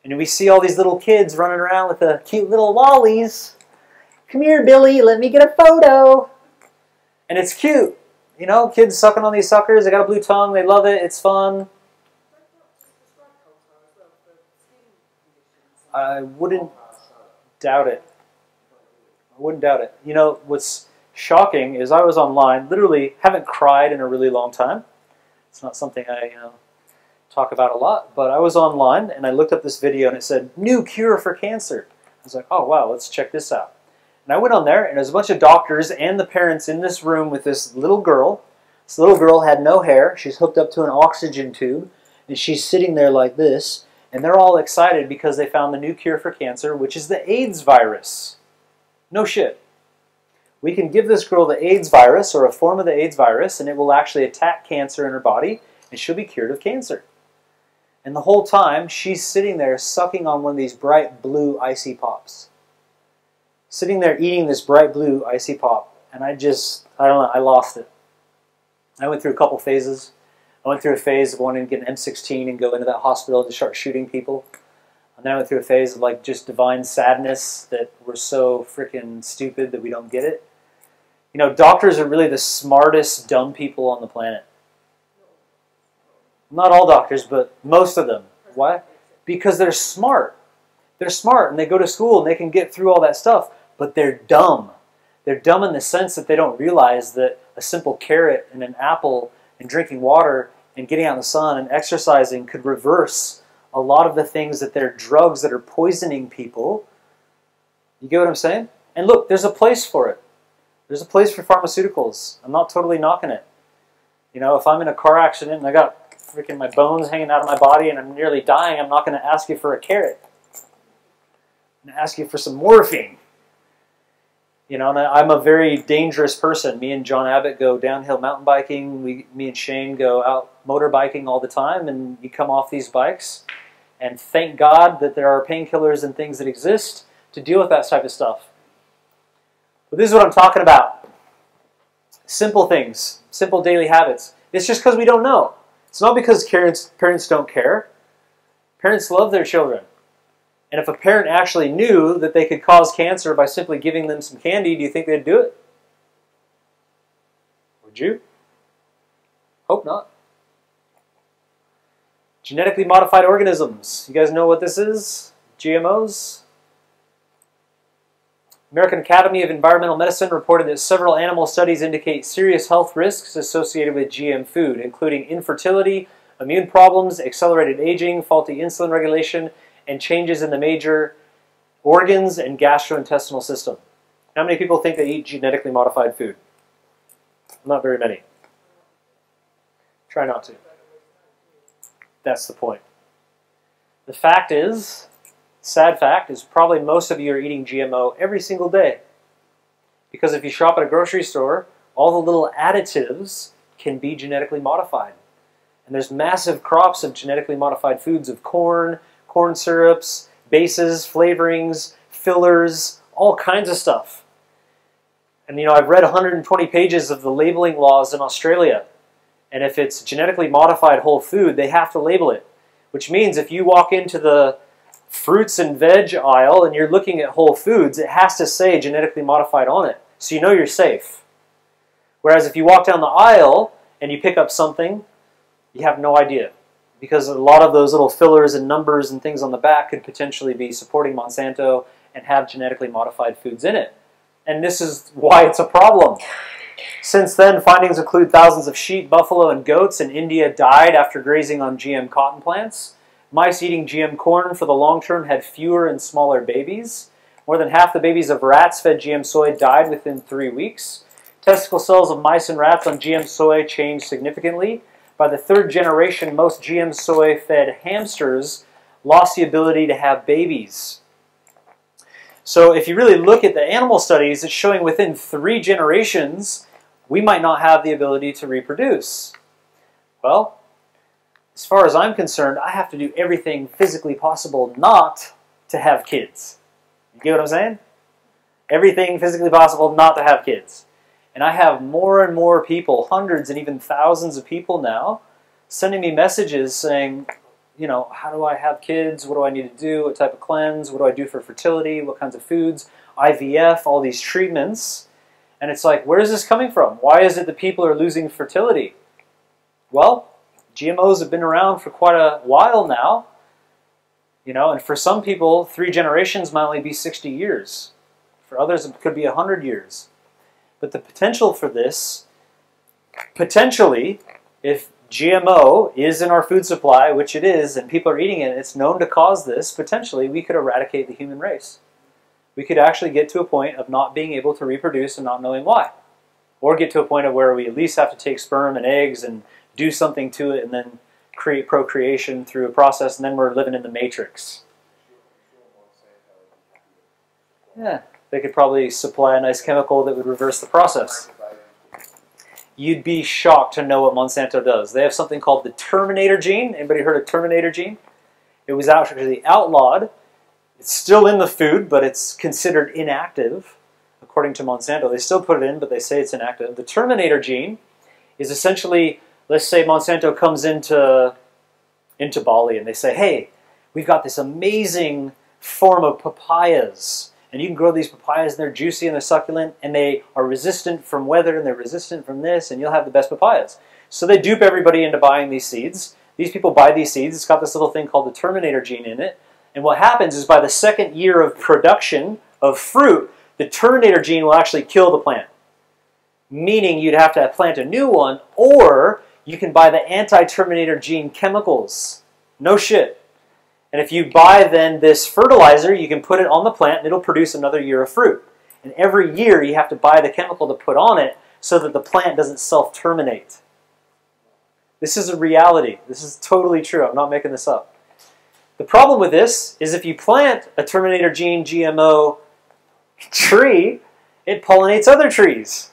And we see all these little kids running around with the cute little lollies. Come here, Billy, let me get a photo. And it's cute. You know, kids sucking on these suckers. They got a blue tongue. They love it. It's fun. I wouldn't doubt it. I wouldn't doubt it. You know, what's shocking is I was online, literally haven't cried in a really long time. It's not something I you know, talk about a lot, but I was online and I looked up this video and it said, new cure for cancer. I was like, oh wow, let's check this out. And I went on there and there's a bunch of doctors and the parents in this room with this little girl. This little girl had no hair. She's hooked up to an oxygen tube and she's sitting there like this. And they're all excited because they found the new cure for cancer, which is the AIDS virus. No shit. We can give this girl the AIDS virus or a form of the AIDS virus, and it will actually attack cancer in her body, and she'll be cured of cancer. And the whole time, she's sitting there sucking on one of these bright blue icy pops. Sitting there eating this bright blue icy pop. And I just, I don't know, I lost it. I went through a couple phases. I went through a phase of wanting to get an M16 and go into that hospital to start shooting people. And then I went through a phase of like just divine sadness that we're so freaking stupid that we don't get it. You know, doctors are really the smartest dumb people on the planet. Not all doctors, but most of them. Why? Because they're smart. They're smart and they go to school and they can get through all that stuff, but they're dumb. They're dumb in the sense that they don't realize that a simple carrot and an apple and drinking water and getting out in the sun and exercising could reverse a lot of the things that they're drugs that are poisoning people. You get what I'm saying? And look, there's a place for it. There's a place for pharmaceuticals. I'm not totally knocking it. You know, if I'm in a car accident and I got freaking my bones hanging out of my body and I'm nearly dying, I'm not going to ask you for a carrot. I'm going to ask you for some morphine. You know, and I'm a very dangerous person. Me and John Abbott go downhill mountain biking. We, me and Shane go out motorbiking all the time, and you come off these bikes. And thank God that there are painkillers and things that exist to deal with that type of stuff. But this is what I'm talking about. Simple things, simple daily habits. It's just because we don't know. It's not because parents, parents don't care. Parents love their children. And if a parent actually knew that they could cause cancer by simply giving them some candy, do you think they'd do it? Would you? Hope not. Genetically modified organisms. You guys know what this is? GMOs? American Academy of Environmental Medicine reported that several animal studies indicate serious health risks associated with GM food, including infertility, immune problems, accelerated aging, faulty insulin regulation, and changes in the major organs and gastrointestinal system. How many people think they eat genetically modified food? Not very many. Try not to. That's the point. The fact is, sad fact, is probably most of you are eating GMO every single day. Because if you shop at a grocery store, all the little additives can be genetically modified. And there's massive crops of genetically modified foods of corn, corn syrups, bases, flavorings, fillers, all kinds of stuff. And you know, I've read 120 pages of the labeling laws in Australia. And if it's genetically modified whole food, they have to label it. Which means if you walk into the fruits and veg aisle and you're looking at whole foods, it has to say genetically modified on it. So you know you're safe. Whereas if you walk down the aisle and you pick up something, you have no idea because a lot of those little fillers and numbers and things on the back could potentially be supporting Monsanto and have genetically modified foods in it. And this is why it's a problem. Since then, findings include thousands of sheep, buffalo, and goats in India died after grazing on GM cotton plants. Mice eating GM corn for the long term had fewer and smaller babies. More than half the babies of rats fed GM soy died within three weeks. Testicle cells of mice and rats on GM soy changed significantly. By the third generation, most GM soy fed hamsters lost the ability to have babies. So if you really look at the animal studies, it's showing within three generations, we might not have the ability to reproduce. Well, as far as I'm concerned, I have to do everything physically possible not to have kids. You get what I'm saying? Everything physically possible not to have kids. And I have more and more people, hundreds and even thousands of people now, sending me messages saying, you know, how do I have kids? What do I need to do? What type of cleanse? What do I do for fertility? What kinds of foods? IVF, all these treatments. And it's like, where is this coming from? Why is it that people are losing fertility? Well, GMOs have been around for quite a while now. You know, and for some people, three generations might only be 60 years. For others, it could be 100 years. But the potential for this, potentially, if GMO is in our food supply, which it is, and people are eating it, it's known to cause this, potentially we could eradicate the human race. We could actually get to a point of not being able to reproduce and not knowing why. Or get to a point of where we at least have to take sperm and eggs and do something to it and then create procreation through a process, and then we're living in the matrix. Yeah, they could probably supply a nice chemical that would reverse the process. You'd be shocked to know what Monsanto does. They have something called the Terminator gene. Anybody heard of Terminator gene? It was actually outlawed. It's still in the food, but it's considered inactive, according to Monsanto. They still put it in, but they say it's inactive. The Terminator gene is essentially, let's say Monsanto comes into, into Bali and they say, hey, we've got this amazing form of papayas and you can grow these papayas and they're juicy and they're succulent and they are resistant from weather and they're resistant from this and you'll have the best papayas. So they dupe everybody into buying these seeds. These people buy these seeds. It's got this little thing called the terminator gene in it. And what happens is by the second year of production of fruit, the terminator gene will actually kill the plant. Meaning you'd have to plant a new one, or you can buy the anti-terminator gene chemicals. No shit. And if you buy then this fertilizer, you can put it on the plant and it'll produce another year of fruit. And every year you have to buy the chemical to put on it so that the plant doesn't self-terminate. This is a reality. This is totally true. I'm not making this up. The problem with this is if you plant a Terminator gene GMO tree, it pollinates other trees.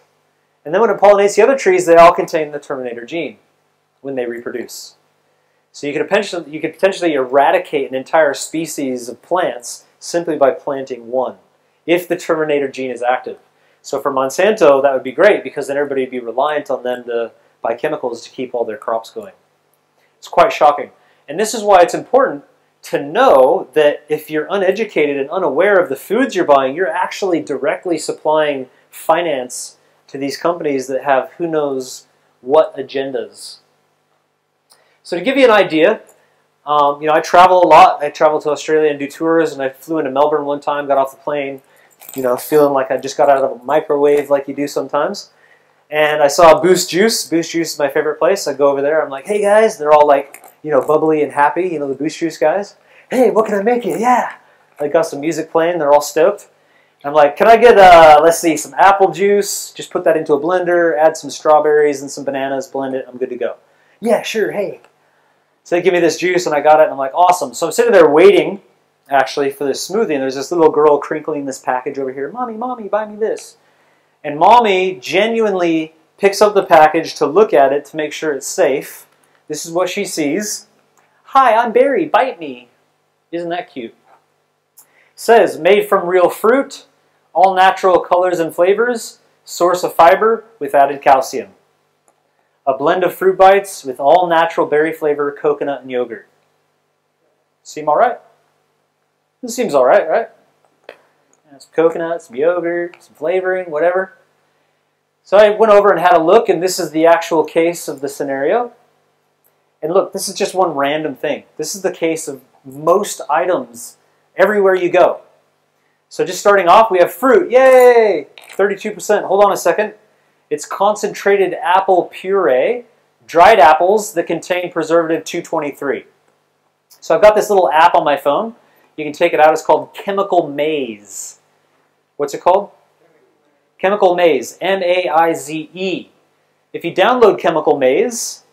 And then when it pollinates the other trees, they all contain the Terminator gene when they reproduce. So you could potentially, you could potentially eradicate an entire species of plants simply by planting one, if the Terminator gene is active. So for Monsanto, that would be great because then everybody would be reliant on them to buy chemicals to keep all their crops going. It's quite shocking. And this is why it's important to know that if you're uneducated and unaware of the foods you're buying, you're actually directly supplying finance to these companies that have who knows what agendas. So to give you an idea, um, you know, I travel a lot. I travel to Australia and do tours, and I flew into Melbourne one time, got off the plane, you know, feeling like I just got out of a microwave like you do sometimes. And I saw Boost Juice. Boost Juice is my favorite place. I go over there. I'm like, hey guys. They're all like, you know, bubbly and happy. You know, the Boost Juice guys. Hey, what can I make you? Yeah. I got some music playing. They're all stoked. I'm like, can I get, uh, let's see, some apple juice? Just put that into a blender, add some strawberries and some bananas, blend it. I'm good to go. Yeah, sure. Hey. So they give me this juice, and I got it, and I'm like, awesome. So I'm sitting there waiting, actually, for this smoothie, and there's this little girl crinkling this package over here. Mommy, mommy, buy me this. And mommy genuinely picks up the package to look at it to make sure it's safe. This is what she sees. Hi, I'm Barry, bite me. Isn't that cute? Says, made from real fruit, all natural colors and flavors, source of fiber with added calcium. A blend of fruit bites with all natural berry flavor, coconut, and yogurt. Seem all right? This seems all right, right? some coconut, some yogurt, some flavoring, whatever. So I went over and had a look, and this is the actual case of the scenario. And look, this is just one random thing. This is the case of most items everywhere you go. So just starting off, we have fruit. Yay! 32%. Hold on a second. It's concentrated apple puree, dried apples that contain preservative 223. So I've got this little app on my phone. You can take it out. It's called Chemical Maze. What's it called? Chemical Maze, M-A-I-Z-E. If you download Chemical Maze,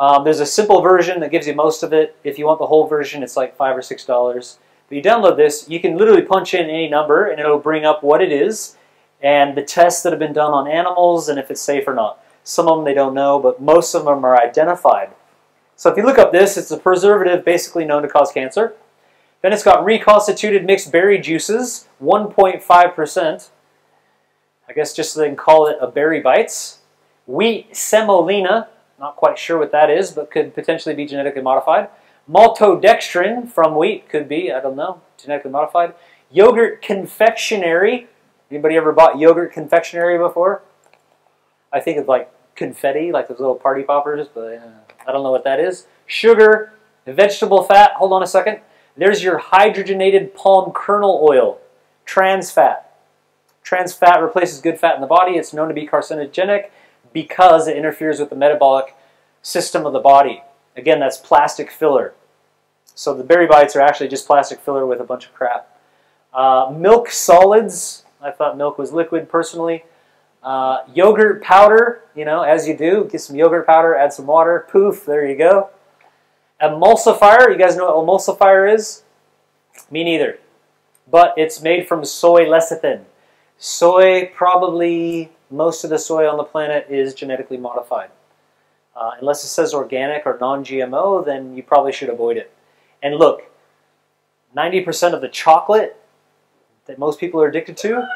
um, there's a simple version that gives you most of it. If you want the whole version, it's like 5 or $6. But you download this, you can literally punch in any number and it'll bring up what it is and the tests that have been done on animals and if it's safe or not. Some of them they don't know, but most of them are identified. So if you look up this, it's a preservative basically known to cause cancer. Then it's got reconstituted mixed berry juices, 1.5%. I guess just so they can call it a berry bites. Wheat semolina, not quite sure what that is, but could potentially be genetically modified. Maltodextrin from wheat, could be, I don't know, genetically modified. Yogurt confectionery. Anybody ever bought yogurt confectionery before? I think of like confetti, like those little party poppers, but uh, I don't know what that is. Sugar, vegetable fat, hold on a second. There's your hydrogenated palm kernel oil, trans fat. Trans fat replaces good fat in the body. It's known to be carcinogenic because it interferes with the metabolic system of the body. Again, that's plastic filler. So the berry bites are actually just plastic filler with a bunch of crap. Uh, milk solids. I thought milk was liquid personally. Uh, yogurt powder, you know, as you do, get some yogurt powder, add some water, poof, there you go. Emulsifier, you guys know what emulsifier is? Me neither. But it's made from soy lecithin. Soy, probably most of the soy on the planet is genetically modified. Uh, unless it says organic or non-GMO, then you probably should avoid it. And look, 90% of the chocolate that most people are addicted to,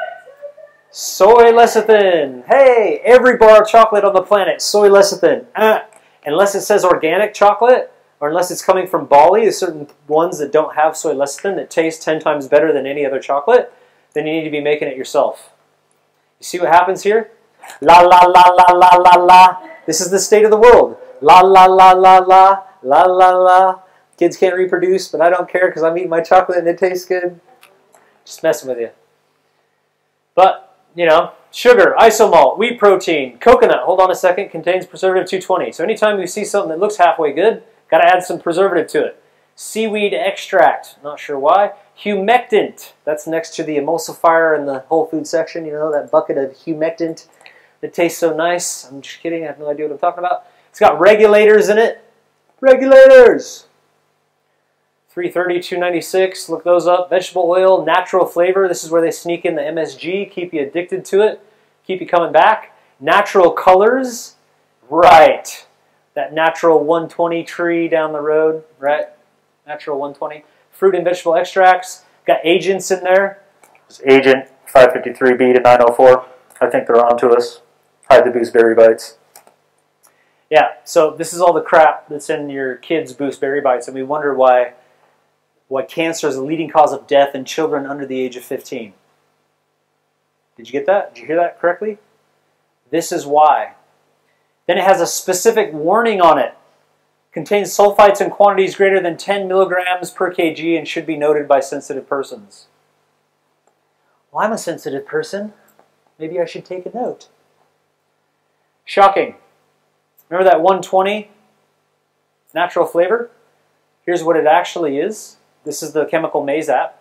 soy lecithin. Hey, every bar of chocolate on the planet, soy lecithin. Uh, unless it says organic chocolate, or unless it's coming from Bali, there's certain ones that don't have soy lecithin that taste 10 times better than any other chocolate, then you need to be making it yourself. You see what happens here? La la la la la la la. This is the state of the world. La la la la la. La la la. Kids can't reproduce, but I don't care because I'm eating my chocolate and it tastes good. Just messing with you. But, you know, sugar, isomalt, wheat protein, coconut, hold on a second, contains preservative 220. So anytime you see something that looks halfway good, got to add some preservative to it. Seaweed extract, not sure why. Humectant, that's next to the emulsifier in the whole food section, you know, that bucket of humectant that tastes so nice. I'm just kidding, I have no idea what I'm talking about. It's got regulators in it. Regulators! 330, 296, look those up. Vegetable oil, natural flavor. This is where they sneak in the MSG, keep you addicted to it, keep you coming back. Natural colors, right. That natural 120 tree down the road, right? Natural 120. Fruit and vegetable extracts, got agents in there. It's Agent 553B to 904. I think they're on to us. Hide the gooseberry bites. Yeah, so this is all the crap that's in your kids' boost berry bites, and we wonder why why cancer is the leading cause of death in children under the age of 15. Did you get that? Did you hear that correctly? This is why. Then it has a specific warning on it. Contains sulfites in quantities greater than 10 milligrams per kg and should be noted by sensitive persons. Well, I'm a sensitive person. Maybe I should take a note. Shocking. Remember that 120 natural flavor? Here's what it actually is. This is the chemical Maze app.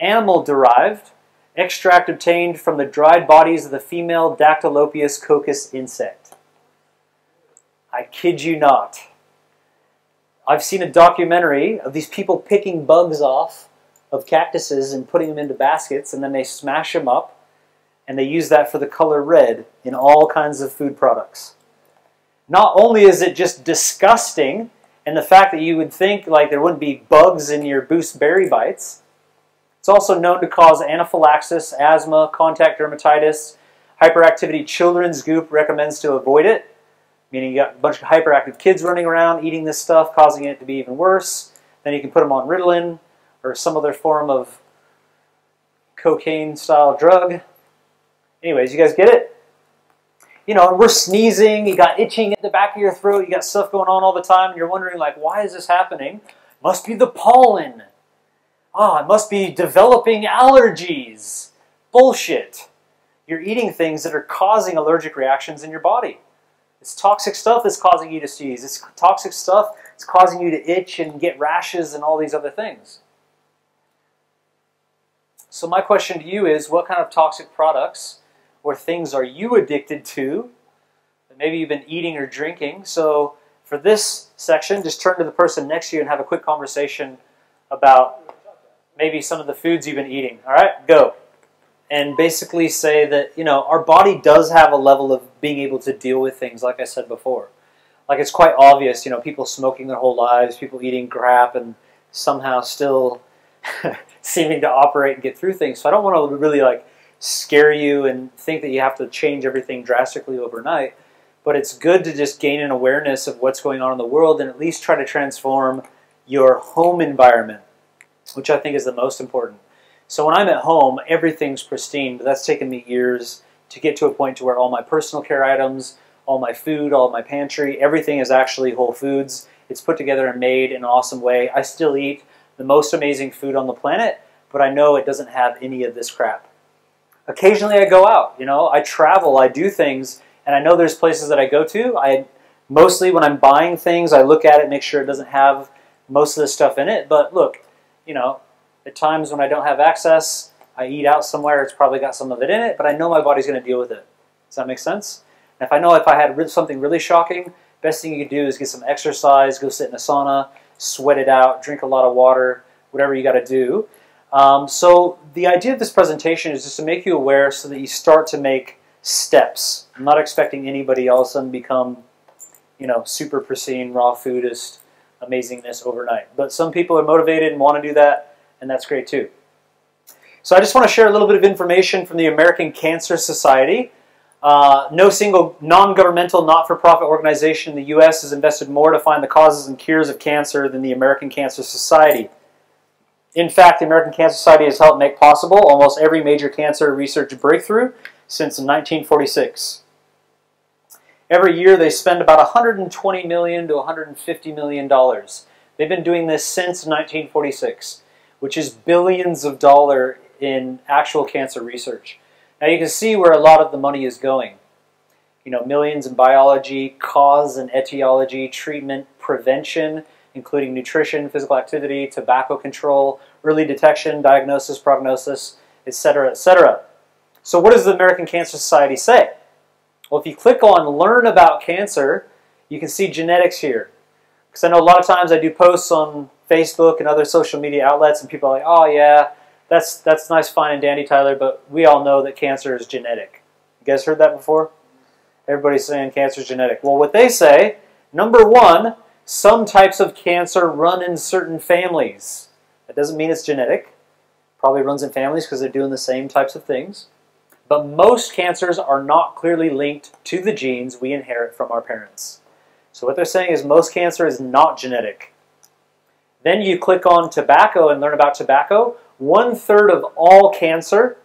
Animal derived, extract obtained from the dried bodies of the female Dactylopius coccus insect. I kid you not. I've seen a documentary of these people picking bugs off of cactuses and putting them into baskets, and then they smash them up, and they use that for the color red in all kinds of food products. Not only is it just disgusting, and the fact that you would think like there wouldn't be bugs in your Boost berry bites. It's also known to cause anaphylaxis, asthma, contact dermatitis. Hyperactivity Children's Group recommends to avoid it, meaning you got a bunch of hyperactive kids running around eating this stuff, causing it to be even worse. Then you can put them on Ritalin or some other form of cocaine-style drug. Anyways, you guys get it? You know, and we're sneezing, you got itching at the back of your throat, you got stuff going on all the time, and you're wondering, like, why is this happening? Must be the pollen. Ah, oh, it must be developing allergies. Bullshit. You're eating things that are causing allergic reactions in your body. It's toxic stuff that's causing you to sneeze. It's toxic stuff that's causing you to itch and get rashes and all these other things. So my question to you is, what kind of toxic products or things are you addicted to maybe you've been eating or drinking. So for this section, just turn to the person next to you and have a quick conversation about maybe some of the foods you've been eating. All right, go. And basically say that, you know, our body does have a level of being able to deal with things, like I said before. Like it's quite obvious, you know, people smoking their whole lives, people eating crap, and somehow still seeming to operate and get through things. So I don't want to really like scare you and think that you have to change everything drastically overnight. But it's good to just gain an awareness of what's going on in the world and at least try to transform your home environment, which I think is the most important. So when I'm at home, everything's pristine, but that's taken me years to get to a point to where all my personal care items, all my food, all my pantry, everything is actually whole foods. It's put together and made in an awesome way. I still eat the most amazing food on the planet, but I know it doesn't have any of this crap occasionally I go out, you know, I travel, I do things, and I know there's places that I go to. I mostly when I'm buying things, I look at it, make sure it doesn't have most of the stuff in it. But look, you know, at times when I don't have access, I eat out somewhere, it's probably got some of it in it, but I know my body's going to deal with it. Does that make sense? And if I know if I had something really shocking, best thing you could do is get some exercise, go sit in a sauna, sweat it out, drink a lot of water, whatever you got to do. Um, so the idea of this presentation is just to make you aware so that you start to make steps. I'm not expecting anybody all of a sudden become, you know, super pristine, raw foodist, amazingness overnight. But some people are motivated and want to do that, and that's great too. So I just want to share a little bit of information from the American Cancer Society. Uh, no single non-governmental, not-for-profit organization in the U.S. has invested more to find the causes and cures of cancer than the American Cancer Society. In fact, the American Cancer Society has helped make possible almost every major cancer research breakthrough since 1946. Every year they spend about 120 million to 150 million dollars. They've been doing this since 1946, which is billions of dollar in actual cancer research. Now you can see where a lot of the money is going. You know, millions in biology, cause and etiology, treatment, prevention, including nutrition, physical activity, tobacco control, early detection, diagnosis, prognosis, etc., etc. So what does the American Cancer Society say? Well, if you click on Learn About Cancer, you can see genetics here. Because I know a lot of times I do posts on Facebook and other social media outlets, and people are like, oh yeah, that's, that's nice, fine, and dandy, Tyler, but we all know that cancer is genetic. You guys heard that before? Everybody's saying cancer is genetic. Well, what they say, number one, some types of cancer run in certain families. That doesn't mean it's genetic. Probably runs in families because they're doing the same types of things. But most cancers are not clearly linked to the genes we inherit from our parents. So what they're saying is most cancer is not genetic. Then you click on tobacco and learn about tobacco. One third of all cancer,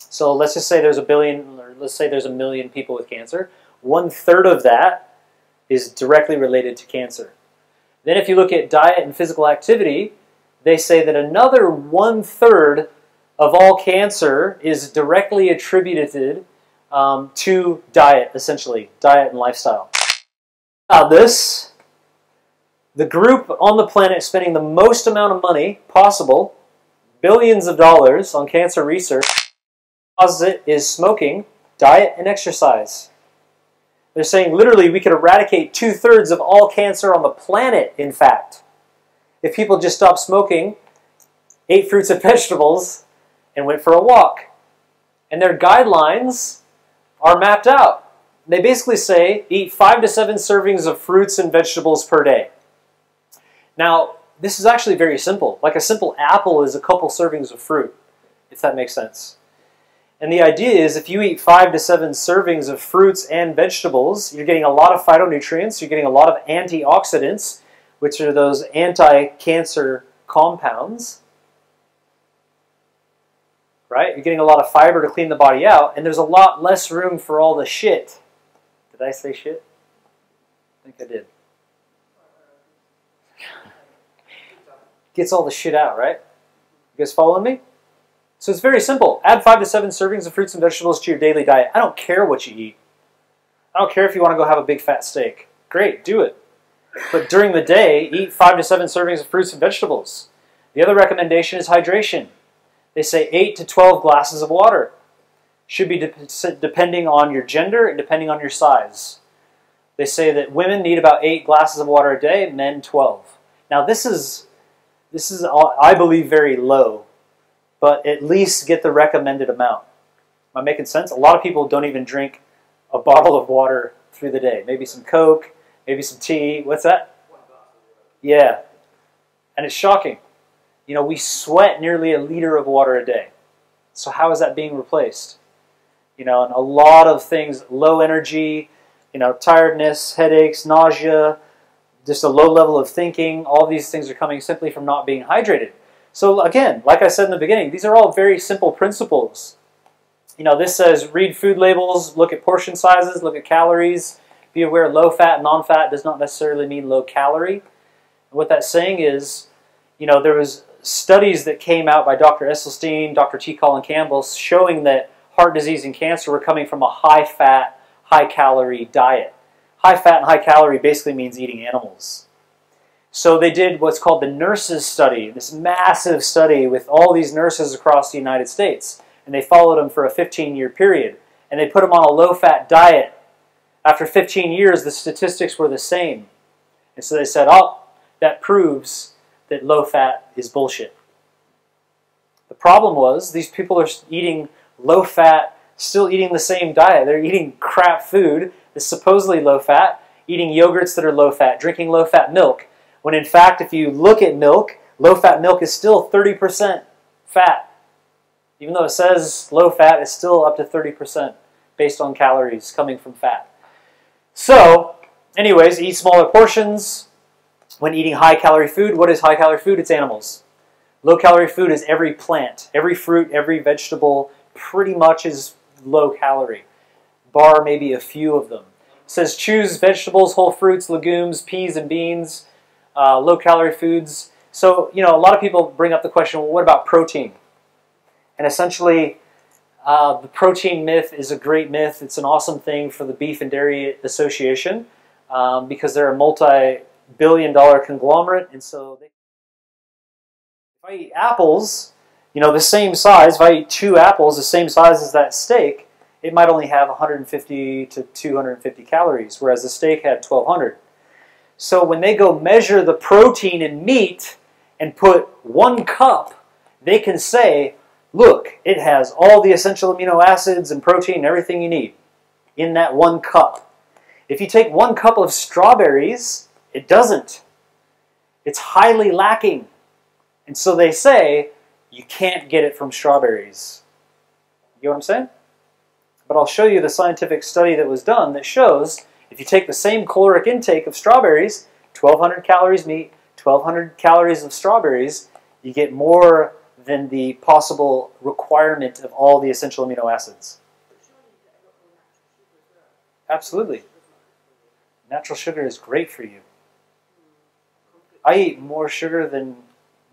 so let's just say there's a billion, or let's say there's a million people with cancer. One third of that is directly related to cancer. Then if you look at diet and physical activity, they say that another one third of all cancer is directly attributed um, to diet, essentially, diet and lifestyle. Now this, the group on the planet spending the most amount of money possible, billions of dollars on cancer research, causes it is smoking, diet, and exercise. They're saying literally we could eradicate two-thirds of all cancer on the planet, in fact. If people just stopped smoking, ate fruits and vegetables, and went for a walk. And their guidelines are mapped out. They basically say eat five to seven servings of fruits and vegetables per day. Now, this is actually very simple. Like a simple apple is a couple servings of fruit, if that makes sense. And the idea is if you eat five to seven servings of fruits and vegetables, you're getting a lot of phytonutrients, you're getting a lot of antioxidants, which are those anti-cancer compounds right? You're getting a lot of fiber to clean the body out, and there's a lot less room for all the shit. Did I say shit? I think I did. Gets all the shit out, right? You guys following me? So it's very simple. Add five to seven servings of fruits and vegetables to your daily diet. I don't care what you eat. I don't care if you want to go have a big fat steak. Great, do it. But during the day, eat five to seven servings of fruits and vegetables. The other recommendation is hydration. They say 8 to 12 glasses of water. Should be de depending on your gender and depending on your size. They say that women need about 8 glasses of water a day, men 12. Now this is, this is I believe, very low, but at least get the recommended amount. Am I making sense? A lot of people don't even drink a bottle of water through the day. Maybe some Coke, maybe some tea. What's that? Yeah. And it's shocking. You know, we sweat nearly a liter of water a day. So how is that being replaced? You know, and a lot of things, low energy, you know, tiredness, headaches, nausea, just a low level of thinking, all these things are coming simply from not being hydrated. So again, like I said in the beginning, these are all very simple principles. You know, this says read food labels, look at portion sizes, look at calories. Be aware low fat, non-fat does not necessarily mean low calorie. What that's saying is, you know, there was studies that came out by Dr. Esselstyn, Dr. T. Colin Campbell, showing that heart disease and cancer were coming from a high-fat, high-calorie diet. High-fat and high-calorie basically means eating animals. So they did what's called the nurses study, this massive study with all these nurses across the United States. And they followed them for a 15-year period. And they put them on a low-fat diet. After 15 years, the statistics were the same. And so they said, oh, that proves that low fat is bullshit. The problem was these people are eating low fat, still eating the same diet. They're eating crap food that's supposedly low fat, eating yogurts that are low fat, drinking low fat milk. When in fact, if you look at milk, low fat milk is still 30% fat. Even though it says low fat, it's still up to 30% based on calories coming from fat. So, anyways, eat smaller portions, when eating high calorie food, what is high calorie food? It's animals. Low calorie food is every plant, every fruit, every vegetable pretty much is low calorie, bar maybe a few of them. says choose vegetables, whole fruits, legumes, peas and beans, uh, low calorie foods. So, you know, a lot of people bring up the question well, what about protein? And essentially, uh, the protein myth is a great myth. It's an awesome thing for the Beef and Dairy Association um, because they're a multi billion dollar conglomerate. And so, they, if I eat apples, you know, the same size, if I eat two apples the same size as that steak, it might only have 150 to 250 calories, whereas the steak had 1200. So when they go measure the protein in meat and put one cup, they can say, look, it has all the essential amino acids and protein and everything you need in that one cup. If you take one cup of strawberries, it doesn't. It's highly lacking. And so they say, you can't get it from strawberries. You know what I'm saying? But I'll show you the scientific study that was done that shows if you take the same caloric intake of strawberries, 1200 calories meat, 1200 calories of strawberries, you get more than the possible requirement of all the essential amino acids. Absolutely. Natural sugar is great for you. I eat more sugar than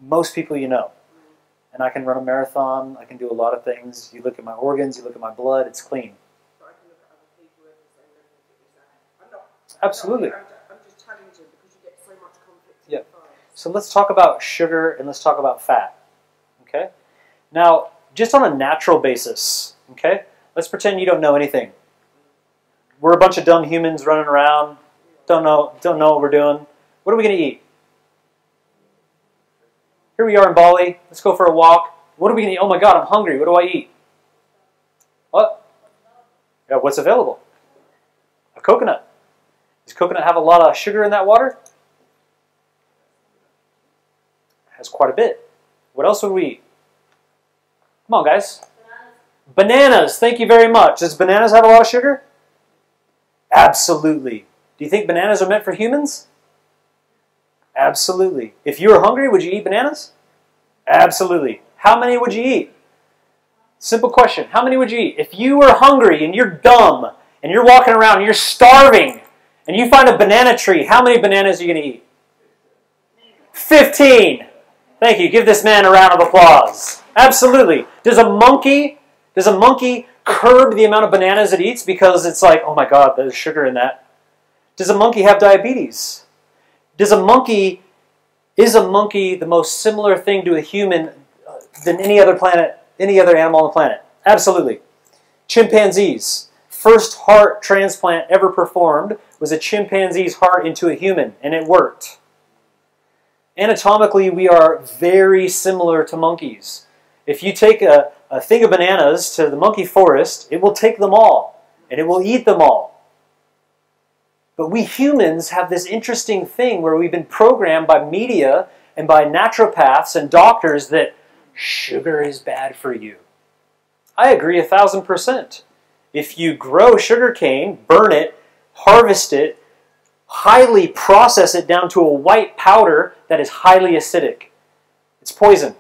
most people you know. And I can run a marathon, I can do a lot of things. You look at my organs, you look at my blood, it's clean. Absolutely. Yeah. So let's talk about sugar and let's talk about fat. Okay? Now, just on a natural basis, okay? Let's pretend you don't know anything. We're a bunch of dumb humans running around, don't know, don't know what we're doing. What are we going to eat? Here we are in Bali. Let's go for a walk. What are we going to eat? Oh my God, I'm hungry. What do I eat? What? Yeah, what's available? A coconut. Does coconut have a lot of sugar in that water? It has quite a bit. What else would we eat? Come on, guys. Bananas. bananas. Thank you very much. Does bananas have a lot of sugar? Absolutely. Do you think bananas are meant for humans? Absolutely. If you were hungry, would you eat bananas? Absolutely. How many would you eat? Simple question. How many would you eat? If you were hungry and you're dumb and you're walking around and you're starving and you find a banana tree, how many bananas are you going to eat? 15. Thank you. Give this man a round of applause. Absolutely. Does a monkey, does a monkey curb the amount of bananas it eats because it's like, oh my god, there's sugar in that? Does a monkey have diabetes? Does a monkey, is a monkey the most similar thing to a human uh, than any other planet, any other animal on the planet? Absolutely. Chimpanzees. First heart transplant ever performed was a chimpanzee's heart into a human, and it worked. Anatomically, we are very similar to monkeys. If you take a, a thing of bananas to the monkey forest, it will take them all, and it will eat them all. But we humans have this interesting thing where we've been programmed by media and by naturopaths and doctors that sugar is bad for you. I agree a thousand percent. If you grow sugar cane, burn it, harvest it, highly process it down to a white powder that is highly acidic, it's poison.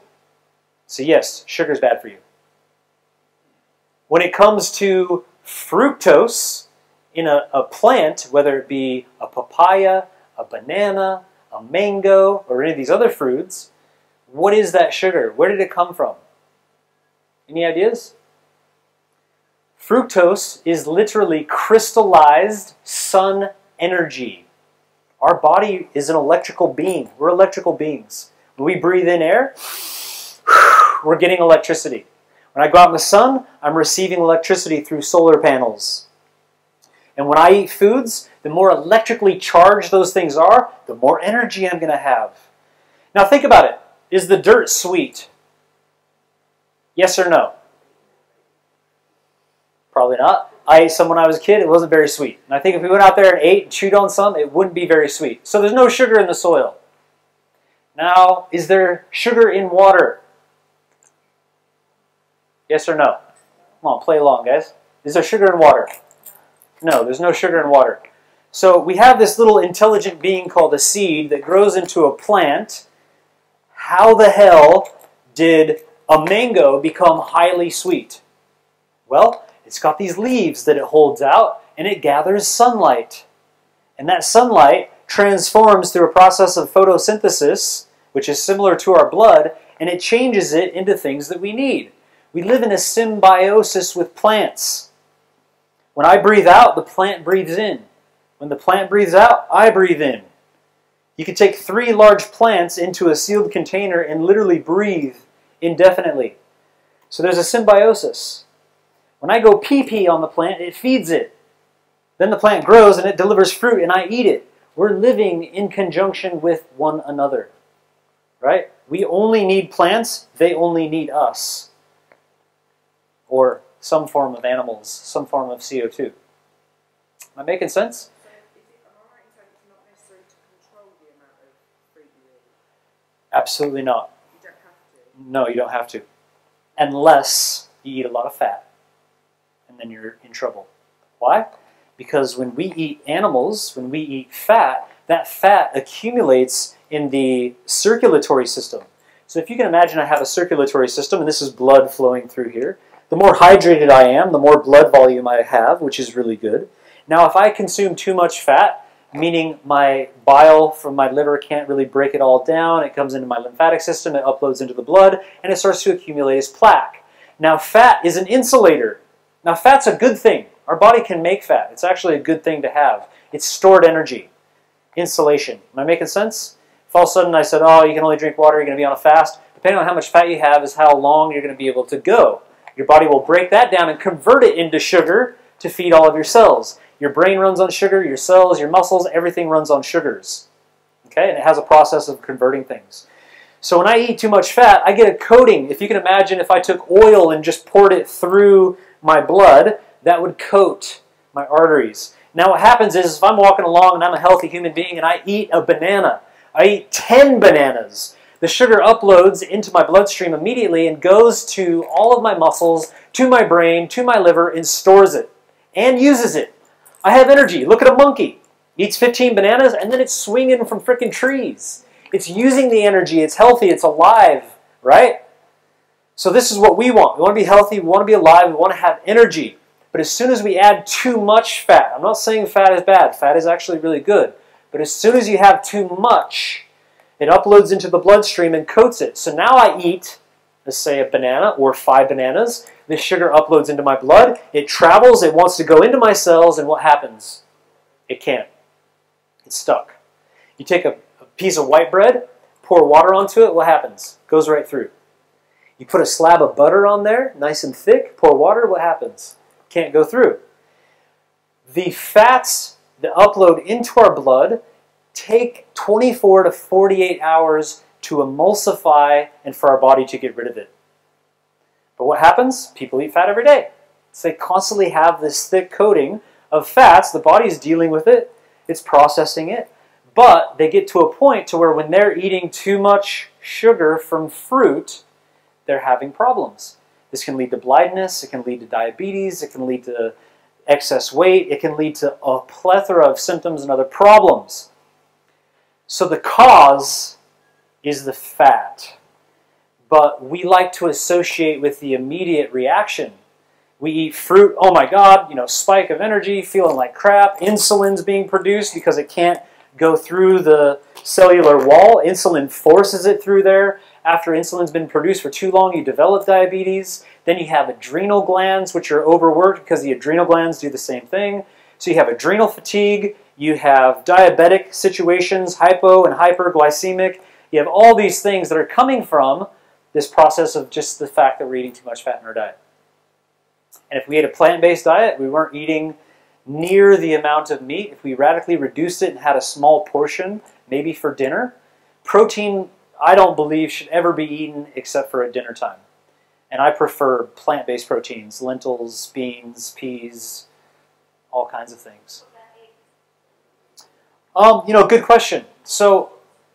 So yes, sugar is bad for you. When it comes to fructose, in a, a plant, whether it be a papaya, a banana, a mango, or any of these other fruits, what is that sugar? Where did it come from? Any ideas? Fructose is literally crystallized sun energy. Our body is an electrical being. We're electrical beings. When we breathe in air, we're getting electricity. When I go out in the sun, I'm receiving electricity through solar panels. And when I eat foods, the more electrically charged those things are, the more energy I'm going to have. Now think about it. Is the dirt sweet? Yes or no? Probably not. I ate some when I was a kid. It wasn't very sweet. And I think if we went out there and ate and chewed on some, it wouldn't be very sweet. So there's no sugar in the soil. Now, is there sugar in water? Yes or no? Come on, play along, guys. Is there sugar in water? No, there's no sugar in water. So we have this little intelligent being called a seed that grows into a plant. How the hell did a mango become highly sweet? Well, it's got these leaves that it holds out, and it gathers sunlight. And that sunlight transforms through a process of photosynthesis, which is similar to our blood, and it changes it into things that we need. We live in a symbiosis with plants. When I breathe out, the plant breathes in. When the plant breathes out, I breathe in. You can take three large plants into a sealed container and literally breathe indefinitely. So there's a symbiosis. When I go pee pee on the plant, it feeds it. Then the plant grows and it delivers fruit and I eat it. We're living in conjunction with one another. Right? We only need plants, they only need us. Or some form of animals, some form of CO2. Am I making sense? So is it, am I right in saying it's not necessary to control the amount of fruit you eat? Absolutely not. You don't have to. No, you don't have to. Unless you eat a lot of fat. And then you're in trouble. Why? Because when we eat animals, when we eat fat, that fat accumulates in the circulatory system. So if you can imagine I have a circulatory system, and this is blood flowing through here. The more hydrated I am, the more blood volume I have, which is really good. Now if I consume too much fat, meaning my bile from my liver can't really break it all down. It comes into my lymphatic system, it uploads into the blood, and it starts to accumulate as plaque. Now, fat is an insulator. Now, fat's a good thing. Our body can make fat. It's actually a good thing to have. It's stored energy, insulation. Am I making sense? If all of a sudden I said, oh, you can only drink water, you're going to be on a fast, depending on how much fat you have is how long you're going to be able to go. Your body will break that down and convert it into sugar to feed all of your cells. Your brain runs on sugar, your cells, your muscles, everything runs on sugars. Okay, and it has a process of converting things. So when I eat too much fat, I get a coating. If you can imagine if I took oil and just poured it through my blood, that would coat my arteries. Now what happens is if I'm walking along and I'm a healthy human being and I eat a banana, I eat 10 bananas, the sugar uploads into my bloodstream immediately and goes to all of my muscles, to my brain, to my liver, and stores it and uses it. I have energy. Look at a monkey. Eats 15 bananas and then it's swinging from freaking trees. It's using the energy. It's healthy. It's alive, right? So this is what we want. We want to be healthy. We want to be alive. We want to have energy. But as soon as we add too much fat, I'm not saying fat is bad. Fat is actually really good. But as soon as you have too much, it uploads into the bloodstream and coats it. So now I eat, let's say a banana or five bananas. This sugar uploads into my blood. It travels. It wants to go into my cells. And what happens? It can't. It's stuck. You take a, a piece of white bread, pour water onto it. What happens? Goes right through. You put a slab of butter on there, nice and thick, pour water. What happens? Can't go through. The fats that upload into our blood take 24 to 48 hours to emulsify and for our body to get rid of it. But what happens? People eat fat every day. So they constantly have this thick coating of fats. The body's dealing with it. It's processing it. But they get to a point to where when they're eating too much sugar from fruit, they're having problems. This can lead to blindness, it can lead to diabetes, it can lead to excess weight, it can lead to a plethora of symptoms and other problems. So the cause is the fat. But we like to associate with the immediate reaction. We eat fruit, oh my god, you know, spike of energy, feeling like crap. Insulin's being produced because it can't go through the cellular wall. Insulin forces it through there. After insulin's been produced for too long, you develop diabetes. Then you have adrenal glands, which are overworked because the adrenal glands do the same thing. So you have adrenal fatigue, you have diabetic situations, hypo and hyperglycemic. You have all these things that are coming from this process of just the fact that we're eating too much fat in our diet. And if we ate a plant-based diet, we weren't eating near the amount of meat. If we radically reduced it and had a small portion, maybe for dinner, protein, I don't believe, should ever be eaten except for at dinner time. And I prefer plant-based proteins, lentils, beans, peas, all kinds of things. Um, you know, good question. So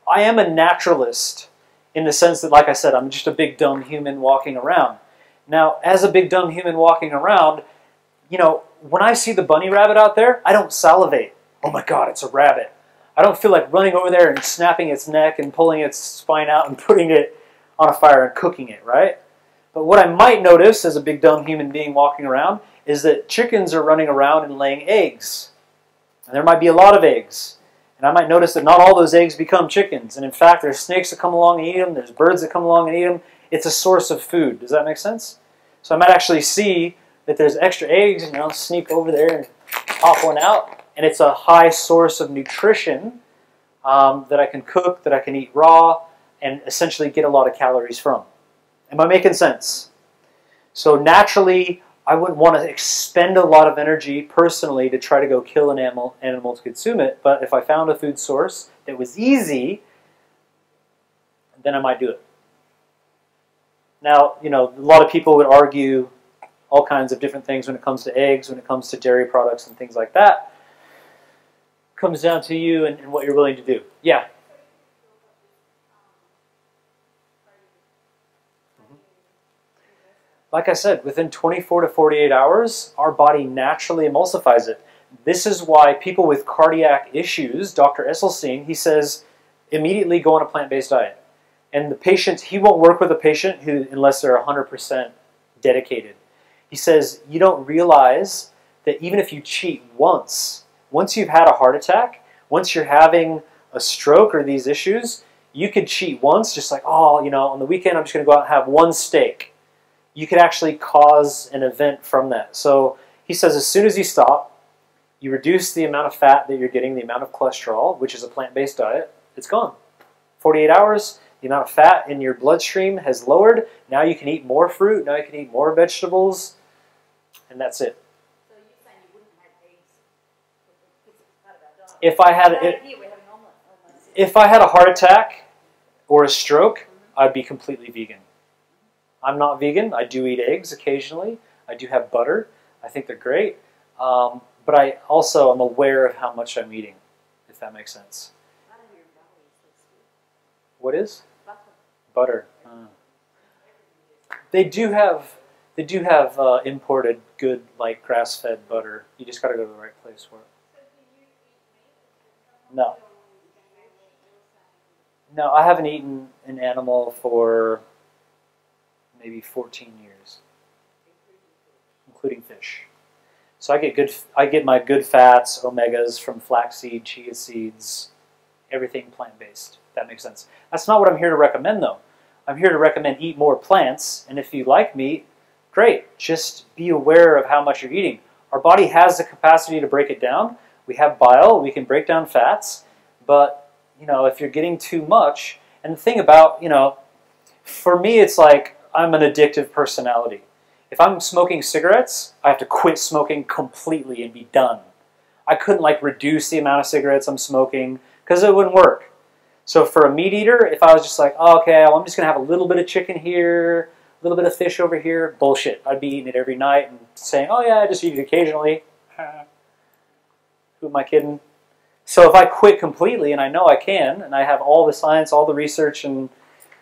I am a naturalist in the sense that, like I said, I'm just a big dumb human walking around. Now, as a big dumb human walking around, you know, when I see the bunny rabbit out there, I don't salivate. Oh my god, it's a rabbit. I don't feel like running over there and snapping its neck and pulling its spine out and putting it on a fire and cooking it, right? But what I might notice as a big dumb human being walking around is that chickens are running around and laying eggs. And there might be a lot of eggs. And I might notice that not all those eggs become chickens. And in fact, there's snakes that come along and eat them, there's birds that come along and eat them. It's a source of food. Does that make sense? So I might actually see that there's extra eggs, and I'll sneak over there and pop one out. And it's a high source of nutrition um, that I can cook, that I can eat raw, and essentially get a lot of calories from. Am I making sense? So naturally, I wouldn't want to expend a lot of energy personally to try to go kill an animal, animal to consume it. But if I found a food source that was easy, then I might do it. Now, you know, a lot of people would argue all kinds of different things when it comes to eggs, when it comes to dairy products and things like that. Comes down to you and, and what you're willing to do. Yeah. Mm-hmm. like I said, within 24 to 48 hours, our body naturally emulsifies it. This is why people with cardiac issues, Dr. Esselstyn, he says, immediately go on a plant-based diet. And the patient, he won't work with a patient who, unless they're 100% dedicated. He says, you don't realize that even if you cheat once, once you've had a heart attack, once you're having a stroke or these issues, you could cheat once, just like, oh, you know, on the weekend I'm just going to go out and have one steak you could actually cause an event from that. So he says as soon as you stop, you reduce the amount of fat that you're getting, the amount of cholesterol, which is a plant-based diet, it's gone. 48 hours, the amount of fat in your bloodstream has lowered. Now you can eat more fruit, now you can eat more vegetables, and that's it. So you're saying you wouldn't have eggs because it's part of our diet? If I had it, here we're having omelette almost. if I had a heart attack or a stroke, I'd be completely vegan. I'm not vegan. I do eat eggs occasionally. I do have butter. I think they're great. Um, but I also am aware of how much I'm eating, if that makes sense. Butter here in Bali is so sweet. What is Butter. butter? Uh, they do have they do have uh, imported good like grass-fed butter. You just got to go to the right place for it. No. No, I haven't eaten an animal for maybe 14 years, including fish. So I get good. I get my good fats, omegas from flaxseed, chia seeds, everything plant-based. That makes sense. That's not what I'm here to recommend, though. I'm here to recommend eat more plants, and if you like meat, great. Just be aware of how much you're eating. Our body has the capacity to break it down. We have bile. We can break down fats, but you know if you're getting too much, and the thing about you know, for me, it's like I'm an addictive personality. If I'm smoking cigarettes, I have to quit smoking completely and be done. I couldn't like reduce the amount of cigarettes I'm smoking because it wouldn't work. So for a meat eater, if I was just like, oh, okay, well, I'm just gonna have a little bit of chicken here, a little bit of fish over here, bullshit. I'd be eating it every night and saying, oh yeah, I just eat it occasionally. Who am I kidding? So if I quit completely, and I know I can, and I have all the science, all the research, and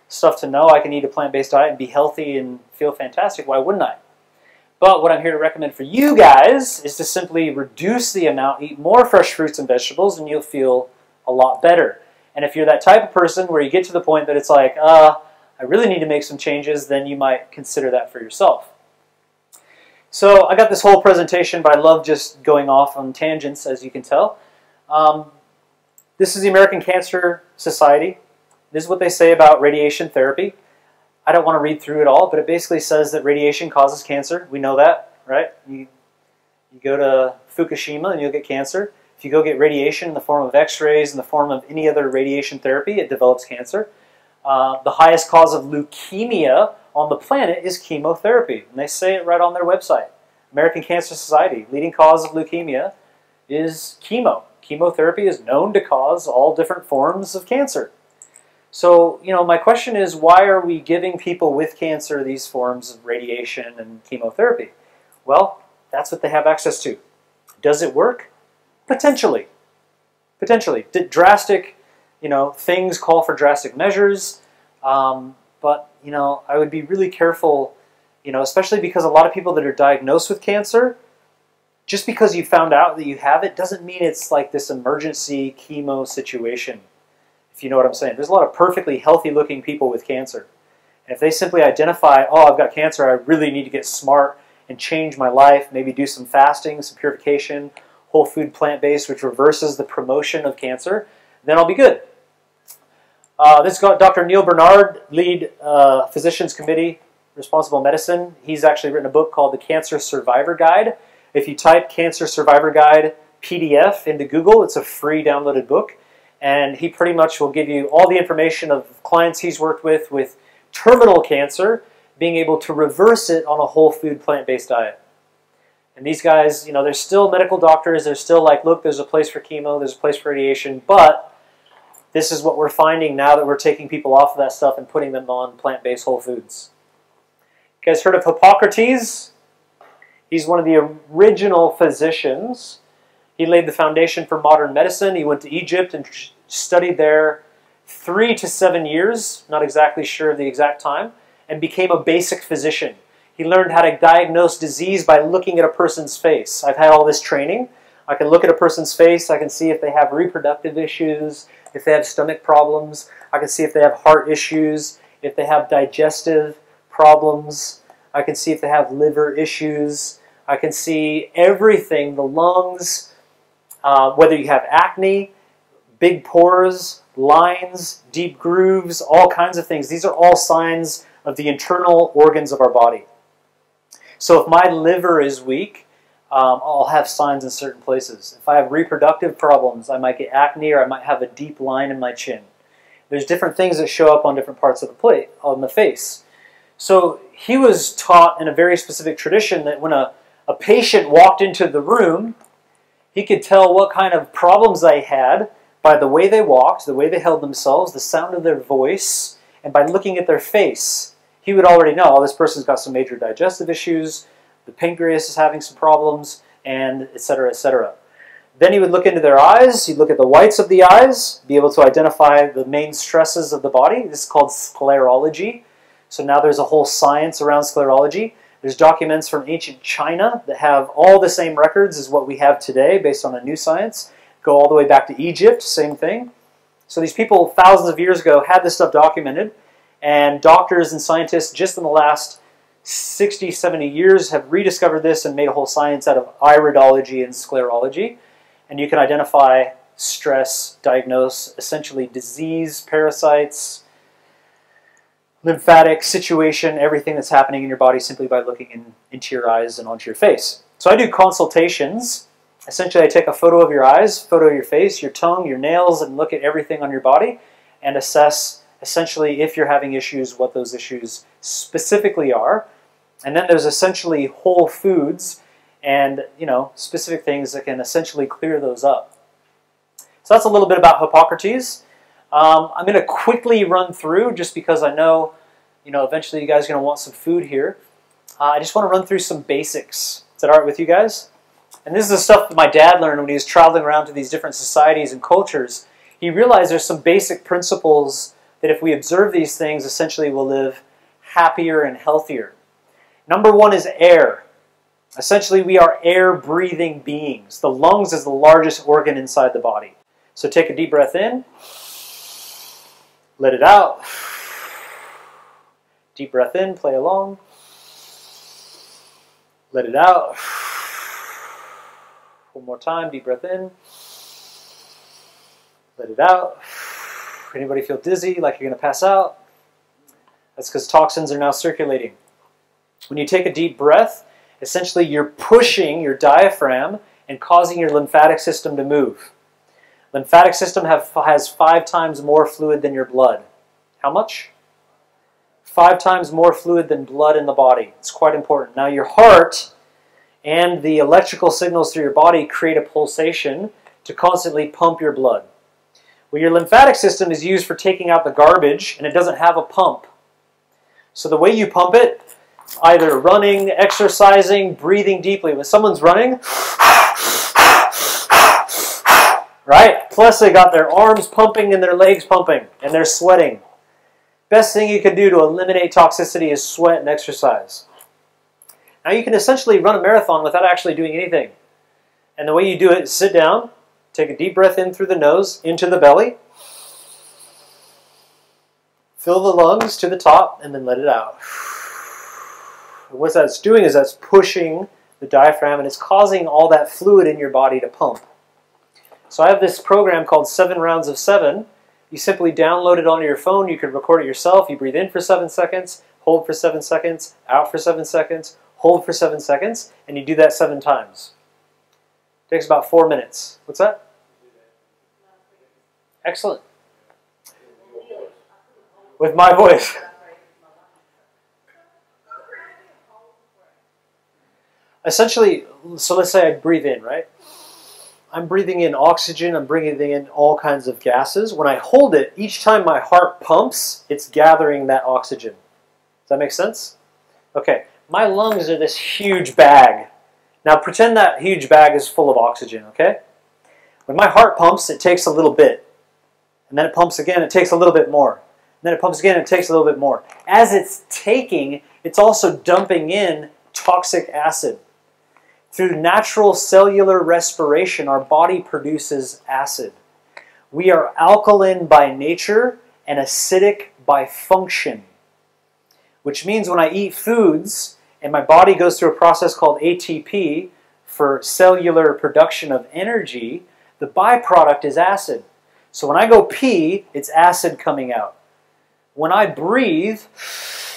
stuff to know I can eat a plant-based diet and be healthy and feel fantastic, why wouldn't I? But what I'm here to recommend for you guys is to simply reduce the amount, eat more fresh fruits and vegetables, and you'll feel a lot better. And if you're that type of person where you get to the point that it's like, uh, I really need to make some changes, then you might consider that for yourself. So I got this whole presentation, but I love just going off on tangents, as you can tell. Um, this is the American Cancer Society. This is what they say about radiation therapy. I don't want to read through it all, but it basically says that radiation causes cancer. We know that, right? You, you go to Fukushima and you'll get cancer. If you go get radiation in the form of x-rays, in the form of any other radiation therapy, it develops cancer. Uh, the highest cause of leukemia on the planet is chemotherapy. And they say it right on their website. American Cancer Society, leading cause of leukemia is chemo. Chemotherapy is known to cause all different forms of cancer. So, you know, my question is why are we giving people with cancer these forms of radiation and chemotherapy? Well, that's what they have access to. Does it work? Potentially. Potentially. Did drastic, you know, things call for drastic measures. Um, but, you know, I would be really careful, you know, especially because a lot of people that are diagnosed with cancer, just because you found out that you have it doesn't mean it's like this emergency chemo situation if you know what I'm saying. There's a lot of perfectly healthy looking people with cancer. And if they simply identify, oh, I've got cancer, I really need to get smart and change my life, maybe do some fasting, some purification, whole food plant based, which reverses the promotion of cancer, then I'll be good. Uh, this got Dr. Neal Barnard, lead uh, physicians committee, responsible medicine. He's actually written a book called The Cancer Survivor Guide. If you type Cancer Survivor Guide PDF into Google, it's a free downloaded book. And he pretty much will give you all the information of clients he's worked with with terminal cancer, being able to reverse it on a whole food plant based diet. And these guys, you know, they're still medical doctors. They're still like, look, there's a place for chemo, there's a place for radiation, but this is what we're finding now that we're taking people off of that stuff and putting them on plant based whole foods. You guys heard of Hippocrates? He's one of the original physicians. He laid the foundation for modern medicine. He went to Egypt and studied there three to seven years, not exactly sure of the exact time, and became a basic physician. He learned how to diagnose disease by looking at a person's face. I've had all this training. I can look at a person's face, I can see if they have reproductive issues, if they have stomach problems, I can see if they have heart issues, if they have digestive problems, I can see if they have liver issues, I can see everything the lungs, uh, whether you have acne, big pores, lines, deep grooves, all kinds of things. These are all signs of the internal organs of our body. So if my liver is weak, um, I'll have signs in certain places. If I have reproductive problems, I might get acne or I might have a deep line in my chin. There's different things that show up on different parts of the plate, on the face. So he was taught in a very specific tradition that when a, a patient walked into the room, he could tell what kind of problems they had by the way they walked, the way they held themselves, the sound of their voice, and by looking at their face. He would already know, oh, this person's got some major digestive issues, the pancreas is having some problems, and etc., etc. Then he would look into their eyes, he'd look at the whites of the eyes, be able to identify the main stresses of the body. This is called sclerology. So now there's a whole science around sclerology. There's documents from ancient China that have all the same records as what we have today based on a new science. Go all the way back to Egypt, same thing. So these people thousands of years ago had this stuff documented, and doctors and scientists just in the last 60, 70 years have rediscovered this and made a whole science out of iridology and sclerology. And you can identify stress, diagnose essentially disease, parasites, lymphatic situation, everything that's happening in your body simply by looking in, into your eyes and onto your face. So I do consultations. Essentially, I take a photo of your eyes, photo of your face, your tongue, your nails, and look at everything on your body and assess essentially if you're having issues, what those issues specifically are. And then there's essentially whole foods and you know specific things that can essentially clear those up. So that's a little bit about Hippocrates. Um, I'm going to quickly run through just because I know you know eventually you guys are going to want some food here. Uh, I just want to run through some basics. Is that all right with you guys? And this is the stuff that my dad learned when he was traveling around to these different societies and cultures. He realized there's some basic principles that if we observe these things, essentially we'll live happier and healthier. Number one is air. Essentially, we are air breathing beings. The lungs is the largest organ inside the body. So take a deep breath in, let it out. Deep breath in, play along. Let it out. One more time, deep breath in. Let it out. Anybody feel dizzy, like you're going to pass out? That's because toxins are now circulating. When you take a deep breath, essentially you're pushing your diaphragm and causing your lymphatic system to move. Lymphatic system have, has five times more fluid than your blood. How much? Five times more fluid than blood in the body. It's quite important. Now your heart and the electrical signals through your body create a pulsation to constantly pump your blood. Well, your lymphatic system is used for taking out the garbage and it doesn't have a pump. So the way you pump it either running, exercising, breathing deeply. When someone's running, right? Plus they got their arms pumping and their legs pumping and they're sweating. Best thing you can do to eliminate toxicity is sweat and exercise. Now you can essentially run a marathon without actually doing anything. And the way you do it is sit down, take a deep breath in through the nose, into the belly, fill the lungs to the top, and then let it out. what that's doing is that's pushing the diaphragm and it's causing all that fluid in your body to pump. So I have this program called Seven Rounds of Seven. You simply download it onto your phone. You can record it yourself. You breathe in for seven seconds, hold for seven seconds, out for seven seconds, hold for seven seconds, and you do that seven times. Takes about four minutes. What's that? Excellent. With my voice. Essentially, so let's say I breathe in, right? I'm breathing in oxygen, I'm breathing in all kinds of gases. When I hold it, each time my heart pumps, it's gathering that oxygen. Does that make sense? Okay, my lungs are this huge bag. Now pretend that huge bag is full of oxygen, okay? When my heart pumps, it takes a little bit. And then it pumps again, it takes a little bit more. And then it pumps again, it takes a little bit more. As it's taking, it's also dumping in toxic acid. Through natural cellular respiration, our body produces acid. We are alkaline by nature and acidic by function, which means when I eat foods and my body goes through a process called ATP for cellular production of energy, the byproduct is acid. So when I go pee, it's acid coming out. When I breathe,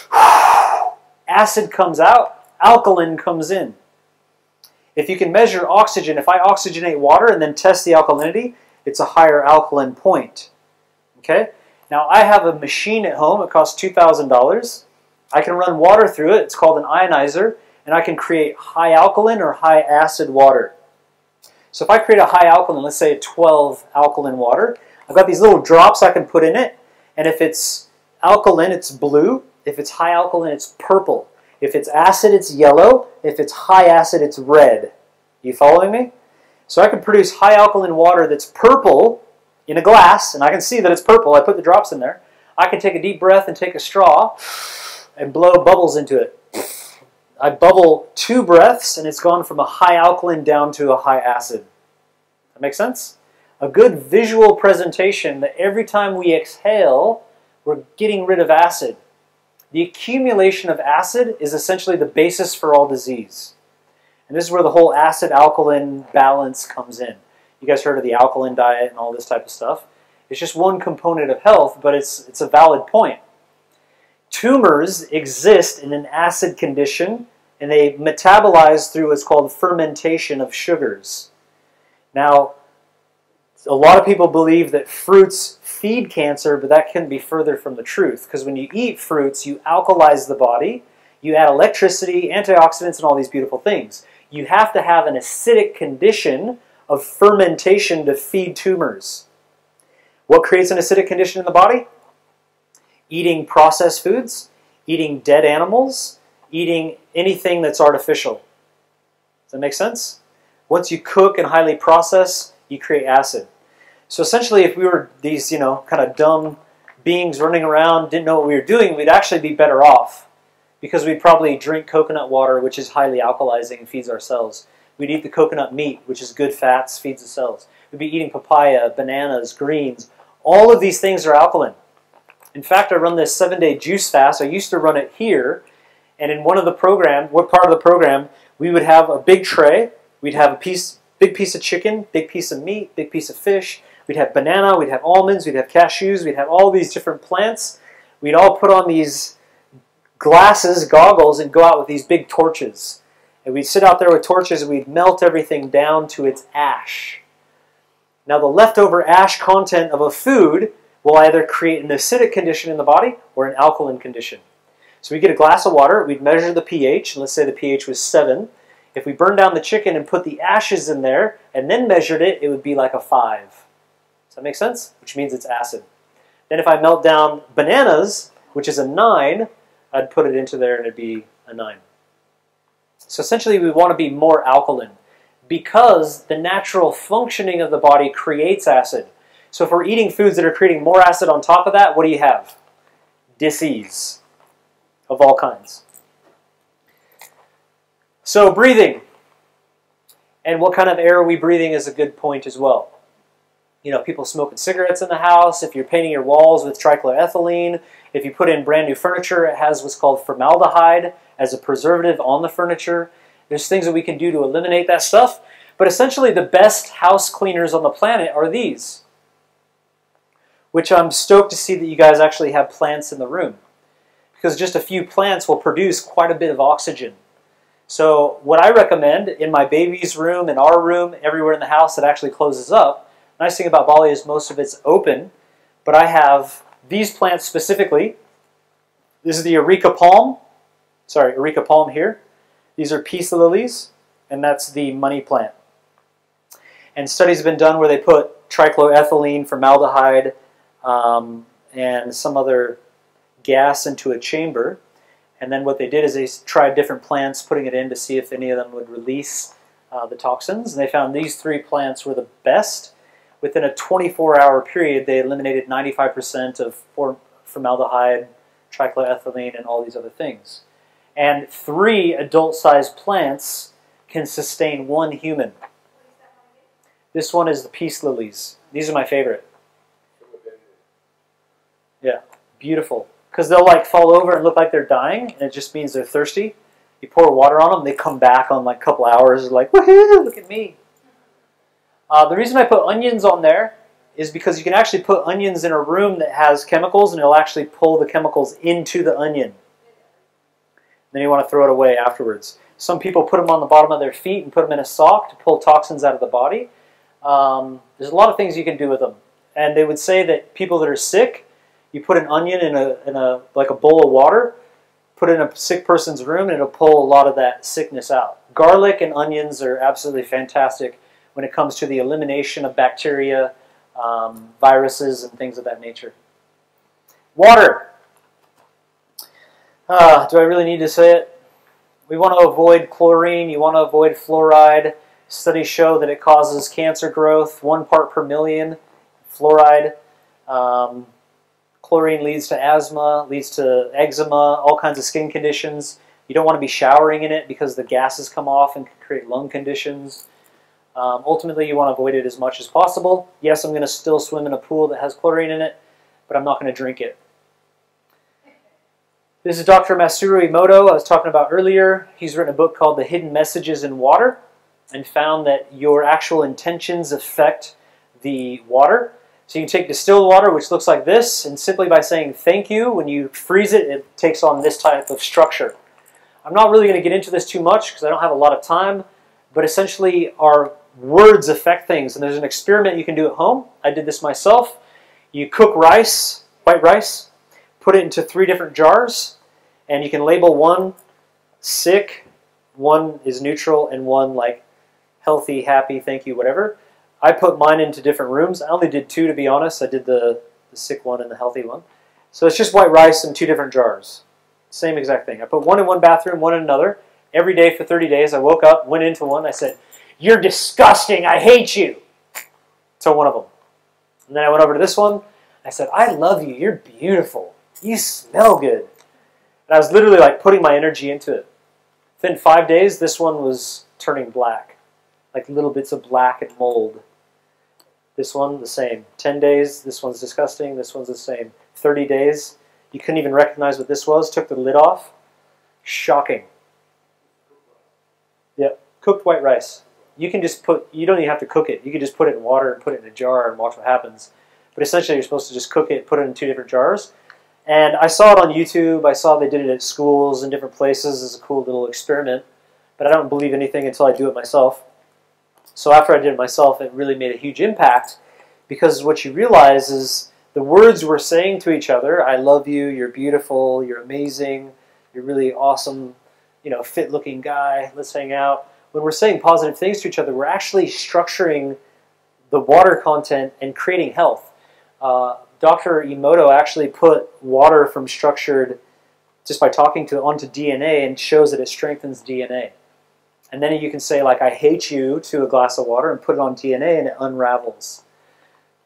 acid comes out, alkaline comes in. If you can measure oxygen, if I oxygenate water and then test the alkalinity, it's a higher alkaline point. Okay? Now I have a machine at home, it costs $2,000. I can run water through it, it's called an ionizer, and I can create high alkaline or high acid water. So if I create a high alkaline, let's say a 12 alkaline water, I've got these little drops I can put in it, and if it's alkaline, it's blue. If it's high alkaline, it's purple. If it's acid, it's yellow. If it's high acid, it's red. You following me? So I can produce high alkaline water that's purple in a glass, and I can see that it's purple. I put the drops in there. I can take a deep breath and take a straw and blow bubbles into it. I bubble two breaths, and it's gone from a high alkaline down to a high acid. That makes sense? A good visual presentation that every time we exhale, we're getting rid of acid. The accumulation of acid is essentially the basis for all disease. And this is where the whole acid alkaline balance comes in. You guys heard of the alkaline diet and all this type of stuff. It's just one component of health, but it's, it's a valid point. Tumors exist in an acid condition and they metabolize through what's called fermentation of sugars. Now, a lot of people believe that fruits feed cancer, but that can't be further from the truth. Because when you eat fruits, you alkalize the body, you add electricity, antioxidants, and all these beautiful things. You have to have an acidic condition of fermentation to feed tumors. What creates an acidic condition in the body? Eating processed foods, eating dead animals, eating anything that's artificial. Does that make sense? Once you cook and highly process, you create acid. So essentially, if we were these, you know, kind of dumb beings running around, didn't know what we were doing, we'd actually be better off because we'd probably drink coconut water, which is highly alkalizing and feeds our cells. We'd eat the coconut meat, which is good fats, feeds the cells. We'd be eating papaya, bananas, greens. All of these things are alkaline. In fact, I run this seven-day juice fast. I used to run it here, and in one of the program, what part of the program, we would have a big tray. We'd have a piece, big piece of chicken, big piece of meat, big piece of fish, We'd have banana, we'd have almonds, we'd have cashews, we'd have all these different plants. We'd all put on these glasses, goggles, and go out with these big torches. And we'd sit out there with torches and we'd melt everything down to its ash. Now, the leftover ash content of a food will either create an acidic condition in the body or an alkaline condition. So we get a glass of water, we'd measure the pH, and let's say the pH was 7. If we burned down the chicken and put the ashes in there and then measured it, it would be like a 5. Does that make sense? Which means it's acid. Then if I melt down bananas, which is a 9, I'd put it into there and it'd be a 9. So essentially we want to be more alkaline because the natural functioning of the body creates acid. So if we're eating foods that are creating more acid on top of that, what do you have? Disease of all kinds. So breathing. And what kind of air are we breathing is a good point as well you know, people smoking cigarettes in the house, if you're painting your walls with trichloroethylene, If you put in brand new furniture, it has what's called formaldehyde as a preservative on the furniture. There's things that we can do to eliminate that stuff. But essentially, the best house cleaners on the planet are these, which I'm stoked to see that you guys actually have plants in the room. Because just a few plants will produce quite a bit of oxygen. So, what I recommend in my baby's room, in our room, everywhere in the house that actually closes up, nice thing about Bali is most of it's open, but I have these plants specifically. This is the Areca palm. Sorry, Areca palm here. These are peace lilies, and that's the money plant. And studies have been done where they put trichloroethylene, formaldehyde, um, and some other gas into a chamber. And then what they did is they tried different plants, putting it in to see if any of them would release uh, the toxins. And they found these three plants were the best. Within a 24-hour period, they eliminated 95% of formaldehyde, trichloroethylene, and all these other things. And three adult-sized plants can sustain one human. This one is the peace lilies. These are my favorite. Yeah, beautiful. Because they'll like fall over and look like they're dying, and it just means they're thirsty. You pour water on them, they come back on like a couple hours, like, woohoo, look at me. Uh, the reason I put onions on there is because you can actually put onions in a room that has chemicals, and it'll actually pull the chemicals into the onion. Then you want to throw it away afterwards. Some people put them on the bottom of their feet and put them in a sock to pull toxins out of the body. Um, there's a lot of things you can do with them. And they would say that people that are sick, you put an onion in a, in a like a bowl of water, put it in a sick person's room, and it'll pull a lot of that sickness out. Garlic and onions are absolutely fantastic when it comes to the elimination of bacteria, um, viruses, and things of that nature. Water. Uh, do I really need to say it? We want to avoid chlorine. You want to avoid fluoride. Studies show that it causes cancer growth, one part per million. Fluoride. Um, chlorine leads to asthma, leads to eczema, all kinds of skin conditions. You don't want to be showering in it because the gases come off and can create lung conditions. Um, ultimately, you want to avoid it as much as possible. Yes, I'm going to still swim in a pool that has chlorine in it, but I'm not going to drink it. This is Dr. Masaru Emoto I was talking about earlier. He's written a book called The Hidden Messages in Water and found that your actual intentions affect the water. So you can take distilled water, which looks like this, and simply by saying thank you, when you freeze it, it takes on this type of structure. I'm not really going to get into this too much because I don't have a lot of time, but essentially our words affect things. And there's an experiment you can do at home. I did this myself. You cook rice, white rice, put it into three different jars, and you can label one sick, one is neutral, and one like healthy, happy, thank you, whatever. I put mine into different rooms. I only did two, to be honest. I did the, the sick one and the healthy one. So it's just white rice in two different jars. Same exact thing. I put one in one bathroom, one in another. Every day for 30 days, I woke up, went into one. I said, you're disgusting. I hate you. To one of them. And then I went over to this one. I said, I love you. You're beautiful. You smell good. And I was literally like putting my energy into it. Within five days, this one was turning black. Like little bits of black and mold. This one, the same. 10 days, this one's disgusting. This one's the same. 30 days, you couldn't even recognize what this was. Took the lid off. Shocking. Yep, cooked white rice you can just put, you don't even have to cook it. You can just put it in water and put it in a jar and watch what happens. But essentially, you're supposed to just cook it, put it in two different jars. And I saw it on YouTube. I saw they did it at schools and different places as a cool little experiment. But I don't believe anything until I do it myself. So after I did it myself, it really made a huge impact because what you realize is the words we're saying to each other, I love you, you're beautiful, you're amazing, you're really awesome, you know, fit looking guy, let's hang out when we're saying positive things to each other, we're actually structuring the water content and creating health. Uh, Dr. Emoto actually put water from structured just by talking to onto DNA and shows that it strengthens DNA. And then you can say like I hate you to a glass of water and put it on DNA and it unravels.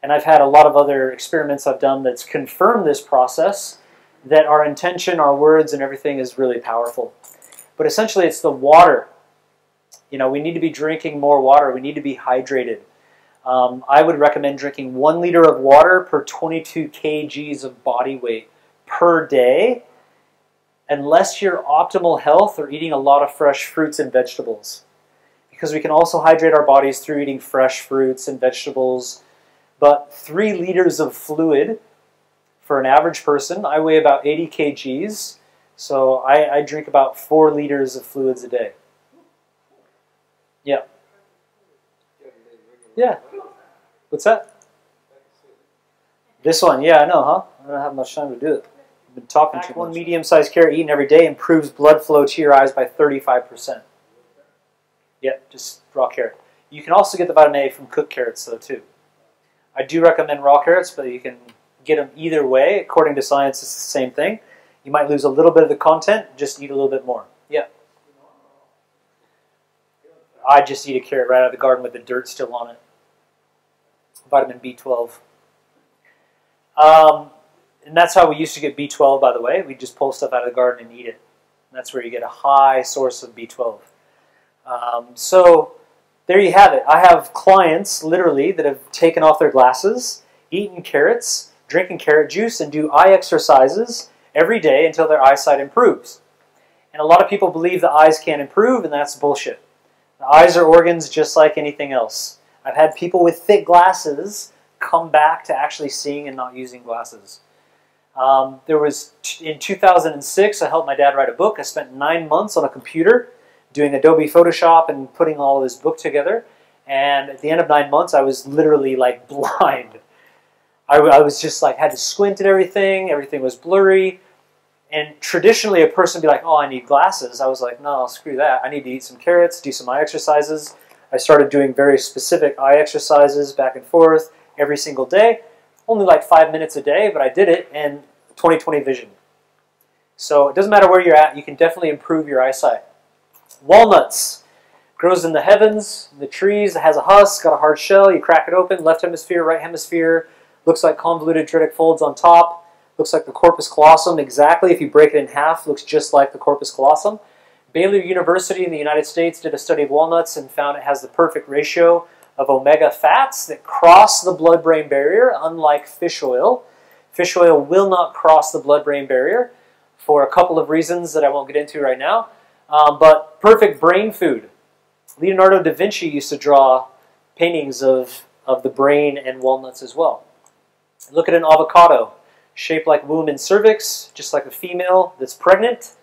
And I've had a lot of other experiments I've done that's confirmed this process that our intention, our words, and everything is really powerful. But essentially, it's the water you know, we need to be drinking more water. We need to be hydrated. Um, I would recommend drinking one liter of water per 22 kgs of body weight per day unless you're optimal health or eating a lot of fresh fruits and vegetables. Because we can also hydrate our bodies through eating fresh fruits and vegetables. But three liters of fluid for an average person, I weigh about 80 kgs, so I, I drink about four liters of fluids a day. Yeah. Yeah. What's that? This one, yeah, I know, huh? I don't have much time to do it. I've been talking too One medium-sized carrot eaten every day improves blood flow to your eyes by 35%. Yep, just raw carrot. You can also get the vitamin A from cooked carrots, though, too. I do recommend raw carrots, but you can get them either way. According to science, it's the same thing. You might lose a little bit of the content, just eat a little bit more. Yeah. I just eat a carrot right out of the garden with the dirt still on it. Vitamin B12. Um, and that's how we used to get B12, by the way. We just pull stuff out of the garden and eat it. And that's where you get a high source of B12. Um, so there you have it. I have clients, literally, that have taken off their glasses, eaten carrots, drinking carrot juice, and do eye exercises every day until their eyesight improves. And a lot of people believe the eyes can't improve, and that's bullshit. The eyes are organs just like anything else. I've had people with thick glasses come back to actually seeing and not using glasses. Um, there was, in 2006, I helped my dad write a book. I spent nine months on a computer doing Adobe Photoshop and putting all this book together. And at the end of nine months, I was literally like blind. I, I was just like, had to squint at everything. Everything was blurry. And traditionally, a person would be like, oh, I need glasses. I was like, no, screw that. I need to eat some carrots, do some eye exercises. I started doing very specific eye exercises back and forth every single day. Only like five minutes a day, but I did it, and 20/20 vision. So it doesn't matter where you're at, you can definitely improve your eyesight. Walnuts. Grows in the heavens, in the trees, it has a husk, got a hard shell, you crack it open, left hemisphere, right hemisphere, looks like convoluted dendritic folds on top, looks like the corpus callosum exactly. If you break it in half, looks just like the corpus callosum. Baylor University in the United States did a study of walnuts and found it has the perfect ratio of omega fats that cross the blood-brain barrier, unlike fish oil. Fish oil will not cross the blood-brain barrier for a couple of reasons that I won't get into right now. Um, but perfect brain food. Leonardo da Vinci used to draw paintings of, of the brain and walnuts as well. Look at an avocado, shaped like womb and cervix, just like a female that's pregnant.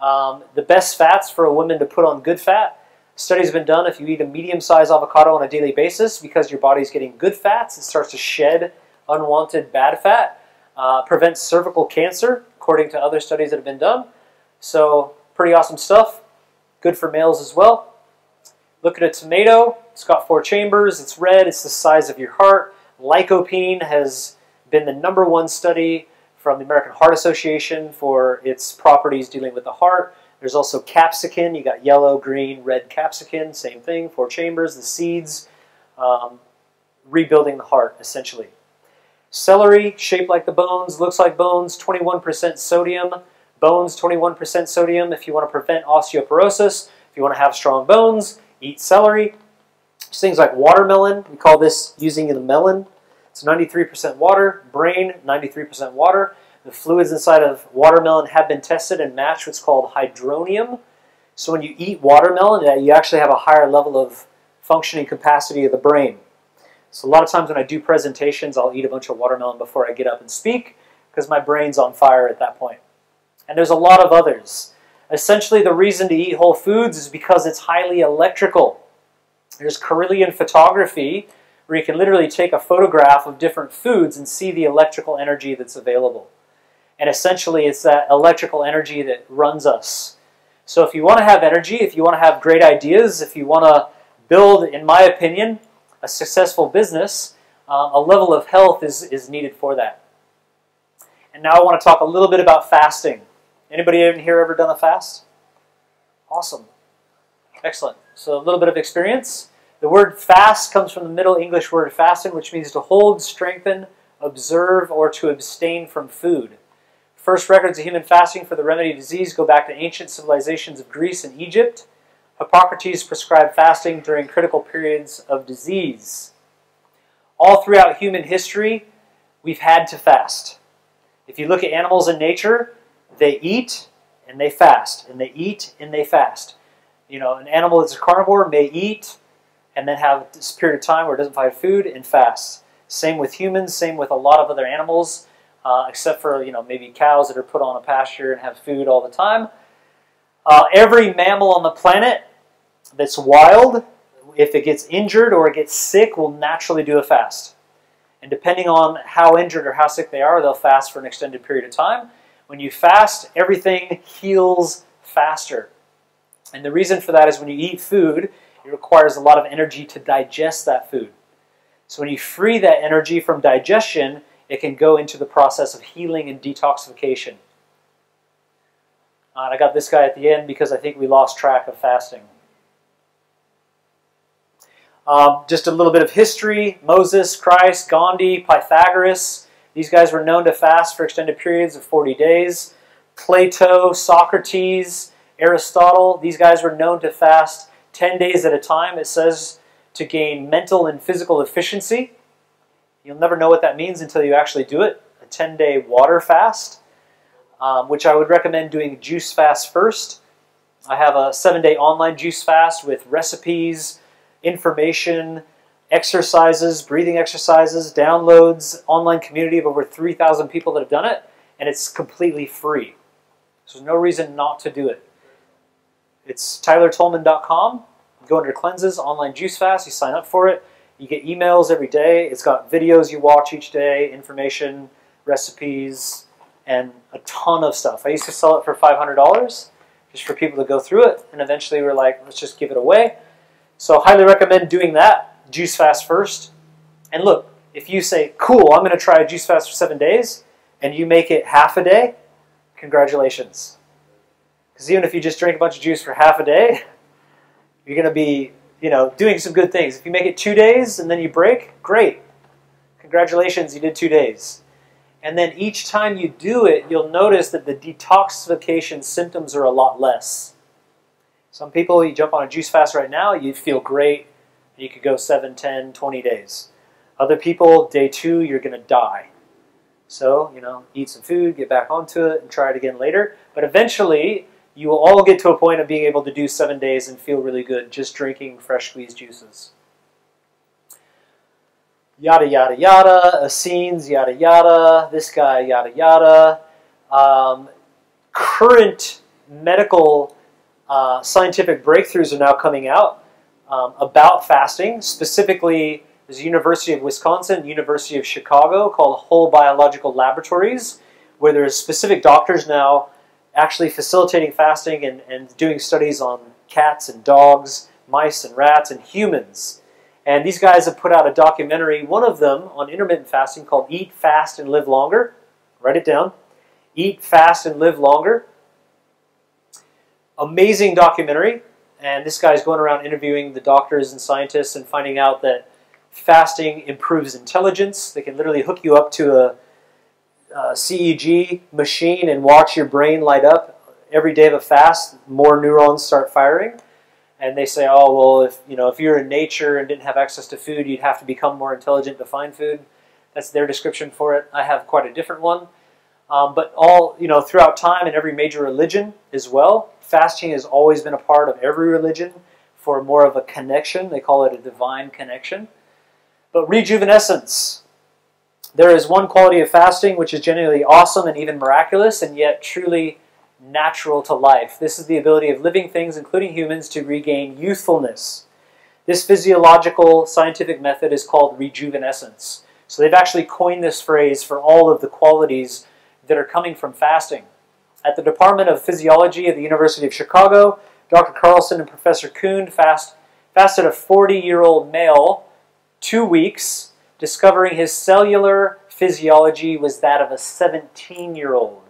Um, the best fats for a woman to put on good fat Studies have been done if you eat a medium-sized avocado on a daily basis because your body's getting good fats, it starts to shed unwanted bad fat, uh, prevents cervical cancer, according to other studies that have been done. So pretty awesome stuff. Good for males as well. Look at a tomato. It's got four chambers. It's red. It's the size of your heart. Lycopene has been the number one study from the American Heart Association for its properties dealing with the heart. There's also capsicum. You got yellow, green, red capsicum. Same thing. Four chambers. The seeds. Um, rebuilding the heart, essentially. Celery, shaped like the bones, looks like bones. 21% sodium. Bones, 21% sodium. If you want to prevent osteoporosis, if you want to have strong bones, eat celery. Things like watermelon. We call this using the melon. It's 93% water. Brain, 93% water. The fluids inside of watermelon have been tested and match what's called hydronium. So when you eat watermelon, you actually have a higher level of functioning capacity of the brain. So a lot of times when I do presentations, I'll eat a bunch of watermelon before I get up and speak because my brain's on fire at that point. And there's a lot of others. Essentially, the reason to eat whole foods is because it's highly electrical. There's Kirlian photography, where you can literally take a photograph of different foods and see the electrical energy that's available. And essentially, it's that electrical energy that runs us. So if you want to have energy, if you want to have great ideas, if you want to build, in my opinion, a successful business, uh, a level of health is, is needed for that. And now I want to talk a little bit about fasting. Anybody in here ever done a fast? Awesome. Excellent. So a little bit of experience. The word fast comes from the Middle English word fasten, which means to hold, strengthen, observe, or to abstain from food. First records of human fasting for the remedy of disease go back to ancient civilizations of Greece and Egypt. Hippocrates prescribed fasting during critical periods of disease. All throughout human history, we've had to fast. If you look at animals in nature, they eat and they fast, and they eat and they fast. You know, an animal that's a carnivore may eat and then have this period of time where it doesn't find food and fast. Same with humans, same with a lot of other animals, uh, except for you know maybe cows that are put on a pasture and have food all the time. Uh, every mammal on the planet that's wild, if it gets injured or it gets sick, will naturally do a fast. And depending on how injured or how sick they are, they'll fast for an extended period of time. When you fast, everything heals faster. And the reason for that is when you eat food, it requires a lot of energy to digest that food. So when you free that energy from digestion, it can go into the process of healing and detoxification. Uh, I got this guy at the end because I think we lost track of fasting. Um, just a little bit of history Moses, Christ, Gandhi, Pythagoras. These guys were known to fast for extended periods of 40 days. Plato, Socrates, Aristotle, these guys were known to fast 10 days at a time. It says to gain mental and physical efficiency. You'll never know what that means until you actually do it. A 10 day water fast, um, which I would recommend doing juice fast first. I have a seven day online juice fast with recipes, information, exercises, breathing exercises, downloads, online community of over 3,000 people that have done it, and it's completely free. So there's no reason not to do it. It's tylertolman.com. Go under cleanses, online juice fast, you sign up for it. You get emails every day. It's got videos you watch each day, information, recipes, and a ton of stuff. I used to sell it for $500 just for people to go through it, and eventually we're like, let's just give it away. So highly recommend doing that. Juice fast first. And look, if you say, cool, I'm going to try a juice fast for seven days, and you make it half a day, congratulations. Because even if you just drink a bunch of juice for half a day, you're going to be, you know, doing some good things. If you make it two days and then you break, great. Congratulations, you did two days. And then each time you do it, you'll notice that the detoxification symptoms are a lot less. Some people, you jump on a juice fast right now, you feel great. You could go 7, 10, 20 days. Other people, day two, you're going to die. So, you know, eat some food, get back onto it, and try it again later. But eventually, you will all get to a point of being able to do seven days and feel really good just drinking fresh squeezed juices. Yada, yada, yada, Essenes, yada, yada, this guy, yada, yada. Um, current medical uh, scientific breakthroughs are now coming out um, about fasting. Specifically, there's a University of Wisconsin, University of Chicago, called Hull Biological Laboratories, where there's specific doctors now actually facilitating fasting and, and doing studies on cats and dogs, mice and rats, and humans. And these guys have put out a documentary, one of them on intermittent fasting called Eat, Fast, and Live Longer. Write it down. Eat, Fast, and Live Longer. Amazing documentary. And this guy's going around interviewing the doctors and scientists and finding out that fasting improves intelligence. They can literally hook you up to a uh, CEG machine and watch your brain light up every day of a fast, more neurons start firing. And they say, oh well, if you know if you're in nature and didn't have access to food, you'd have to become more intelligent to find food. That's their description for it. I have quite a different one. Um, but all you know throughout time in every major religion as well, fasting has always been a part of every religion for more of a connection. They call it a divine connection. But rejuvenescence, there is one quality of fasting which is genuinely awesome and even miraculous, and yet truly natural to life. This is the ability of living things, including humans, to regain youthfulness. This physiological scientific method is called rejuvenescence. So they've actually coined this phrase for all of the qualities that are coming from fasting. At the Department of Physiology at the University of Chicago, Dr. Carlson and Professor Kuhn fast, fasted a 40 year old male two weeks discovering his cellular physiology was that of a 17 year old.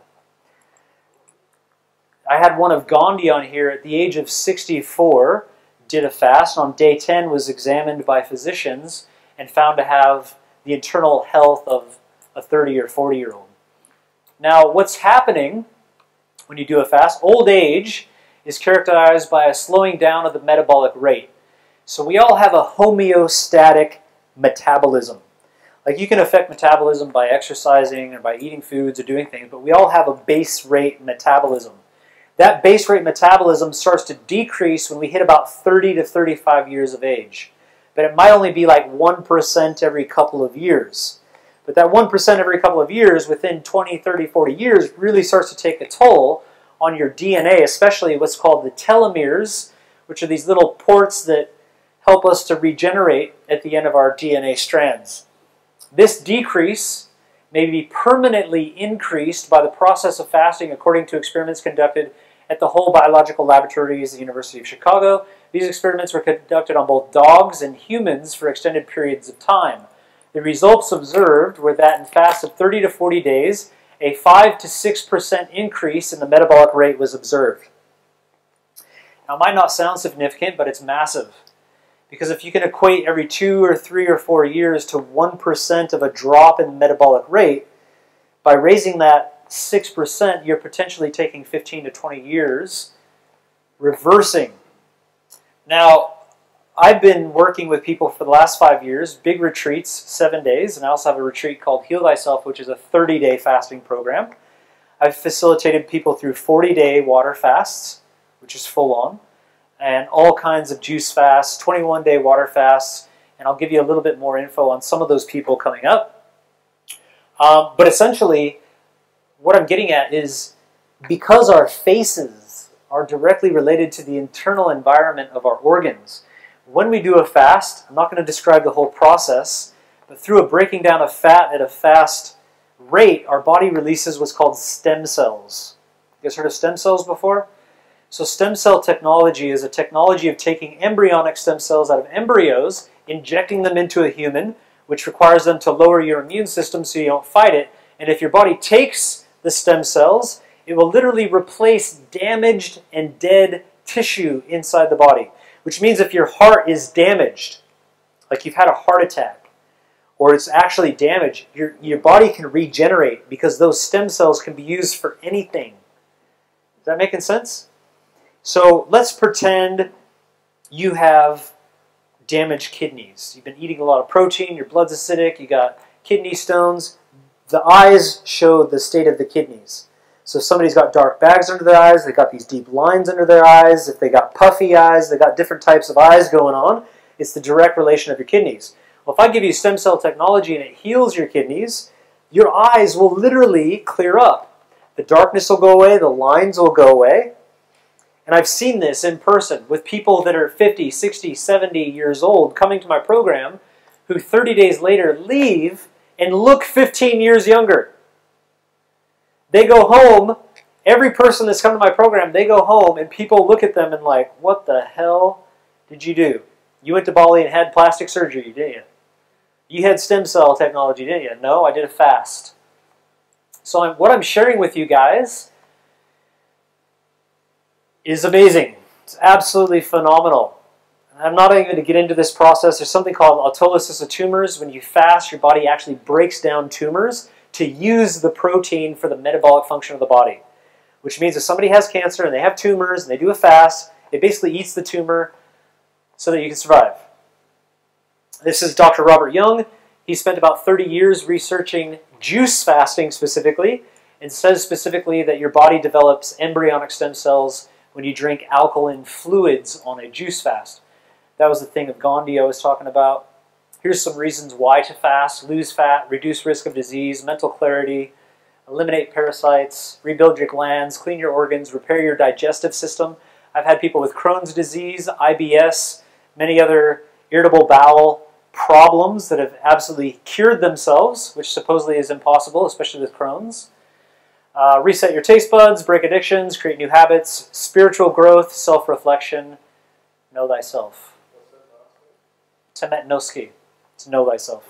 I had one of Gandhi on here at the age of 64, did a fast. On day 10, was examined by physicians and found to have the internal health of a 30 or 40 year old. Now, what's happening when you do a fast? Old age is characterized by a slowing down of the metabolic rate. So we all have a homeostatic metabolism. Like you can affect metabolism by exercising or by eating foods or doing things, but we all have a base rate metabolism. That base rate metabolism starts to decrease when we hit about 30 to 35 years of age. But it might only be like 1% every couple of years. But that 1% every couple of years, within 20, 30, 40 years, really starts to take a toll on your DNA, especially what's called the telomeres, which are these little ports that help us to regenerate at the end of our DNA strands. This decrease may be permanently increased by the process of fasting according to experiments conducted at the Hull Biological Laboratories at the University of Chicago. These experiments were conducted on both dogs and humans for extended periods of time. The results observed were that in fasts of 30 to 40 days, a 5 to 6% increase in the metabolic rate was observed. Now, it might not sound significant, but it's massive. Because if you can equate every two or three or four years to 1% of a drop in metabolic rate, by raising that 6%, you're potentially taking 15 to 20 years, reversing. Now, I've been working with people for the last five years, big retreats, seven days, and I also have a retreat called Heal Thyself, which is a 30 day fasting program. I've facilitated people through 40 day water fasts, which is full on and all kinds of juice fasts, 21 day water fasts, and I'll give you a little bit more info on some of those people coming up. Um, but essentially, what I'm getting at is because our faces are directly related to the internal environment of our organs, when we do a fast, I'm not going to describe the whole process, but through a breaking down of fat at a fast rate, our body releases what's called stem cells. You guys heard of stem cells before? So stem cell technology is a technology of taking embryonic stem cells out of embryos, injecting them into a human, which requires them to lower your immune system so you don't fight it. And if your body takes the stem cells, it will literally replace damaged and dead tissue inside the body. Which means if your heart is damaged, like you've had a heart attack, or it's actually damaged, your, your body can regenerate because those stem cells can be used for anything. Is that making sense? So let's pretend you have damaged kidneys. You've been eating a lot of protein, your blood's acidic, you got kidney stones. The eyes show the state of the kidneys. So if somebody's got dark bags under their eyes, they've got these deep lines under their eyes, if they got puffy eyes, they've got different types of eyes going on, it's the direct relation of your kidneys. Well, if I give you stem cell technology and it heals your kidneys, your eyes will literally clear up. The darkness will go away, the lines will go away, and I've seen this in person with people that are 50, 60, 70 years old coming to my program who 30 days later leave and look 15 years younger. They go home, every person that's come to my program, they go home and people look at them and like, what the hell did you do? You went to Bali and had plastic surgery, didn't you? You had stem cell technology, didn't you? No, I did a fast. So I'm, what I'm sharing with you guys is amazing. It's absolutely phenomenal. I'm not even going to get into this process. There's something called autolysis of tumors. When you fast, your body actually breaks down tumors to use the protein for the metabolic function of the body. Which means if somebody has cancer and they have tumors and they do a fast, it basically eats the tumor so that you can survive. This is Dr. Robert Young. He spent about 30 years researching juice fasting specifically and says specifically that your body develops embryonic stem cells when you drink alkaline fluids on a juice fast. That was the thing of Gandhi I was talking about. Here's some reasons why to fast lose fat, reduce risk of disease, mental clarity, eliminate parasites, rebuild your glands, clean your organs, repair your digestive system. I've had people with Crohn's disease, IBS, many other irritable bowel problems that have absolutely cured themselves, which supposedly is impossible, especially with Crohn's. Uh, reset your taste buds, break addictions, create new habits, spiritual growth, self reflection, know thyself. To know thyself.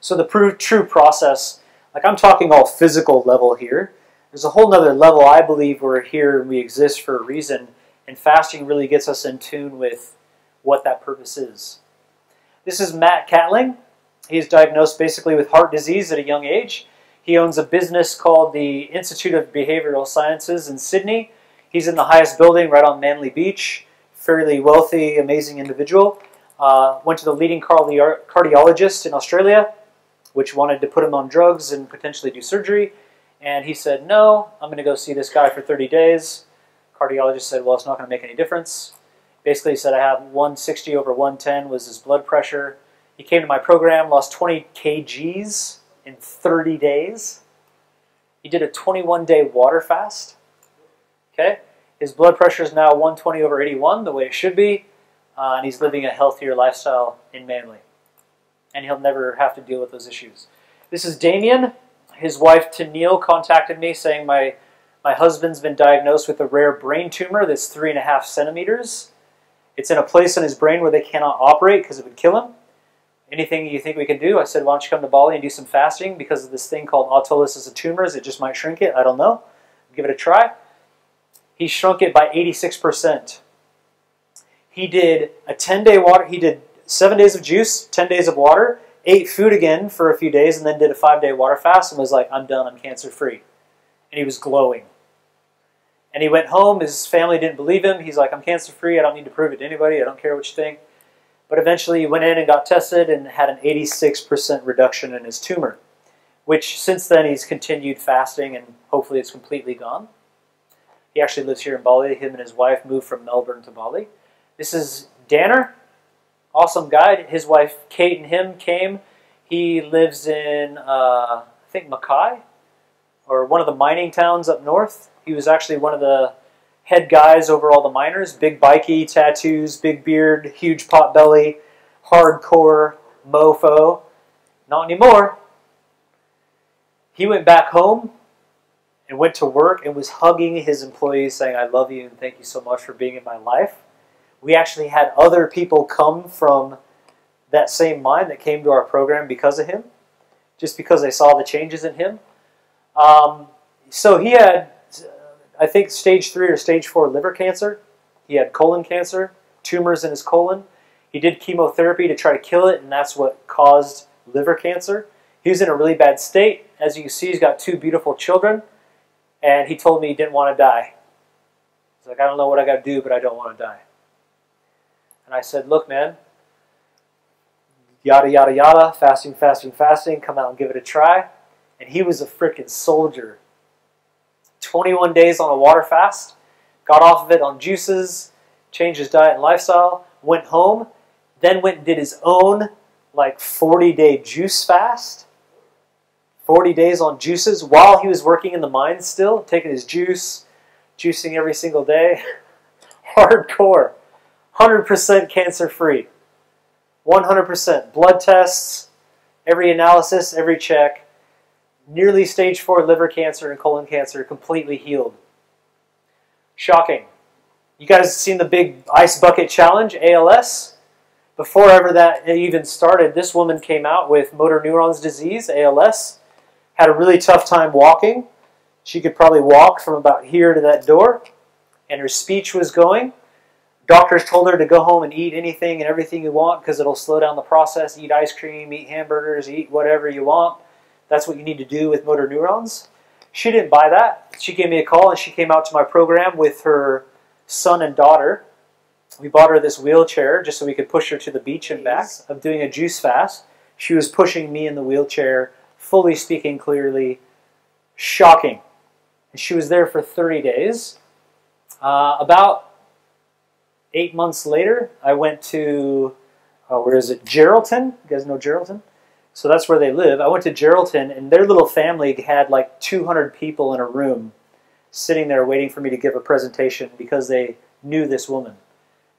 So the pr- true process, like I'm talking all physical level here. There's a whole nother level I believe we're here and we exist for a reason, and fasting really gets us in tune with what that purpose is. This is Matt Catling. He's diagnosed basically with heart disease at a young age. He owns a business called the Institute of Behavioral Sciences in Sydney. He's in the highest building right on Manly Beach. Fairly wealthy, amazing individual. Uh, went to the leading cardi- cardiologist in Australia, which wanted to put him on drugs and potentially do surgery. And he said, No, I'm going to go see this guy for 30 days. Cardiologist said, Well, it's not going to make any difference. Basically, he said, I have 160 over 110 was his blood pressure. He came to my program, lost 20 kgs in 30 days. He did a 21 day water fast. Okay? His blood pressure is now 120 over 81, the way it should be, uh, and he's living a healthier lifestyle in Manly. And he'll never have to deal with those issues. This is Damien. His wife, Tennille, contacted me saying my, my husband's been diagnosed with a rare brain tumor that's three and a half centimeters. It's in a place in his brain where they cannot operate because it would kill him. Anything you think we can do? I said, why don't you come to Bali and do some fasting because of this thing called autolysis of tumors. It just might shrink it. I don't know. Give it a try. He shrunk it by 86%. He did a 10 day water, he did seven days of juice, 10 days of water, ate food again for a few days, and then did a five day water fast and was like, I'm done, I'm cancer free. And he was glowing. And he went home, his family didn't believe him. He's like, I'm cancer free, I don't need to prove it to anybody, I don't care what you think. But eventually he went in and got tested and had an 86% reduction in his tumor, which since then he's continued fasting and hopefully it's completely gone. He actually lives here in Bali. Him and his wife moved from Melbourne to Bali. This is Danner, awesome guy. His wife Kate and him came. He lives in, uh, I think, Mackay, or one of the mining towns up north. He was actually one of the head guys over all the miners. Big bikey, tattoos, big beard, huge pot belly, hardcore mofo. Not anymore. He went back home and went to work and was hugging his employees saying, I love you and thank you so much for being in my life. We actually had other people come from that same mine that came to our program because of him, just because they saw the changes in him. Um, so he had, I think, stage three or stage four liver cancer. He had colon cancer, tumors in his colon. He did chemotherapy to try to kill it, and that's what caused liver cancer. He was in a really bad state. As you can see, he's got two beautiful children, and he told me he didn't want to die. He's like, I don't know what I got to do, but I don't want to die. And I said, Look, man, yada, yada, yada, fasting, fasting, fasting, come out and give it a try. And he was a freaking soldier. 21 days on a water fast, got off of it on juices, changed his diet and lifestyle, went home, then went and did his own like 40 day juice fast. 40 days on juices while he was working in the mine still, taking his juice, juicing every single day. Hardcore. 100% cancer free. 100%. Blood tests, every analysis, every check. Nearly stage 4 liver cancer and colon cancer completely healed. Shocking. You guys seen the big ice bucket challenge, ALS? Before ever that even started, this woman came out with motor neurons disease, ALS, had a really tough time walking. She could probably walk from about here to that door, and her speech was going. Doctors told her to go home and eat anything and everything you want because it'll slow down the process. Eat ice cream, eat hamburgers, eat whatever you want. That's what you need to do with motor neurons. She didn't buy that. She gave me a call and she came out to my program with her son and daughter. We bought her this wheelchair just so we could push her to the beach and back of doing a juice fast. She was pushing me in the wheelchair, fully speaking clearly. Shocking. And she was there for 30 days. Uh, about eight months later, I went to, uh, where is it, Geraldton? You guys know Geraldton? So that's where they live. I went to Geraldton, and their little family had like 200 people in a room sitting there waiting for me to give a presentation because they knew this woman.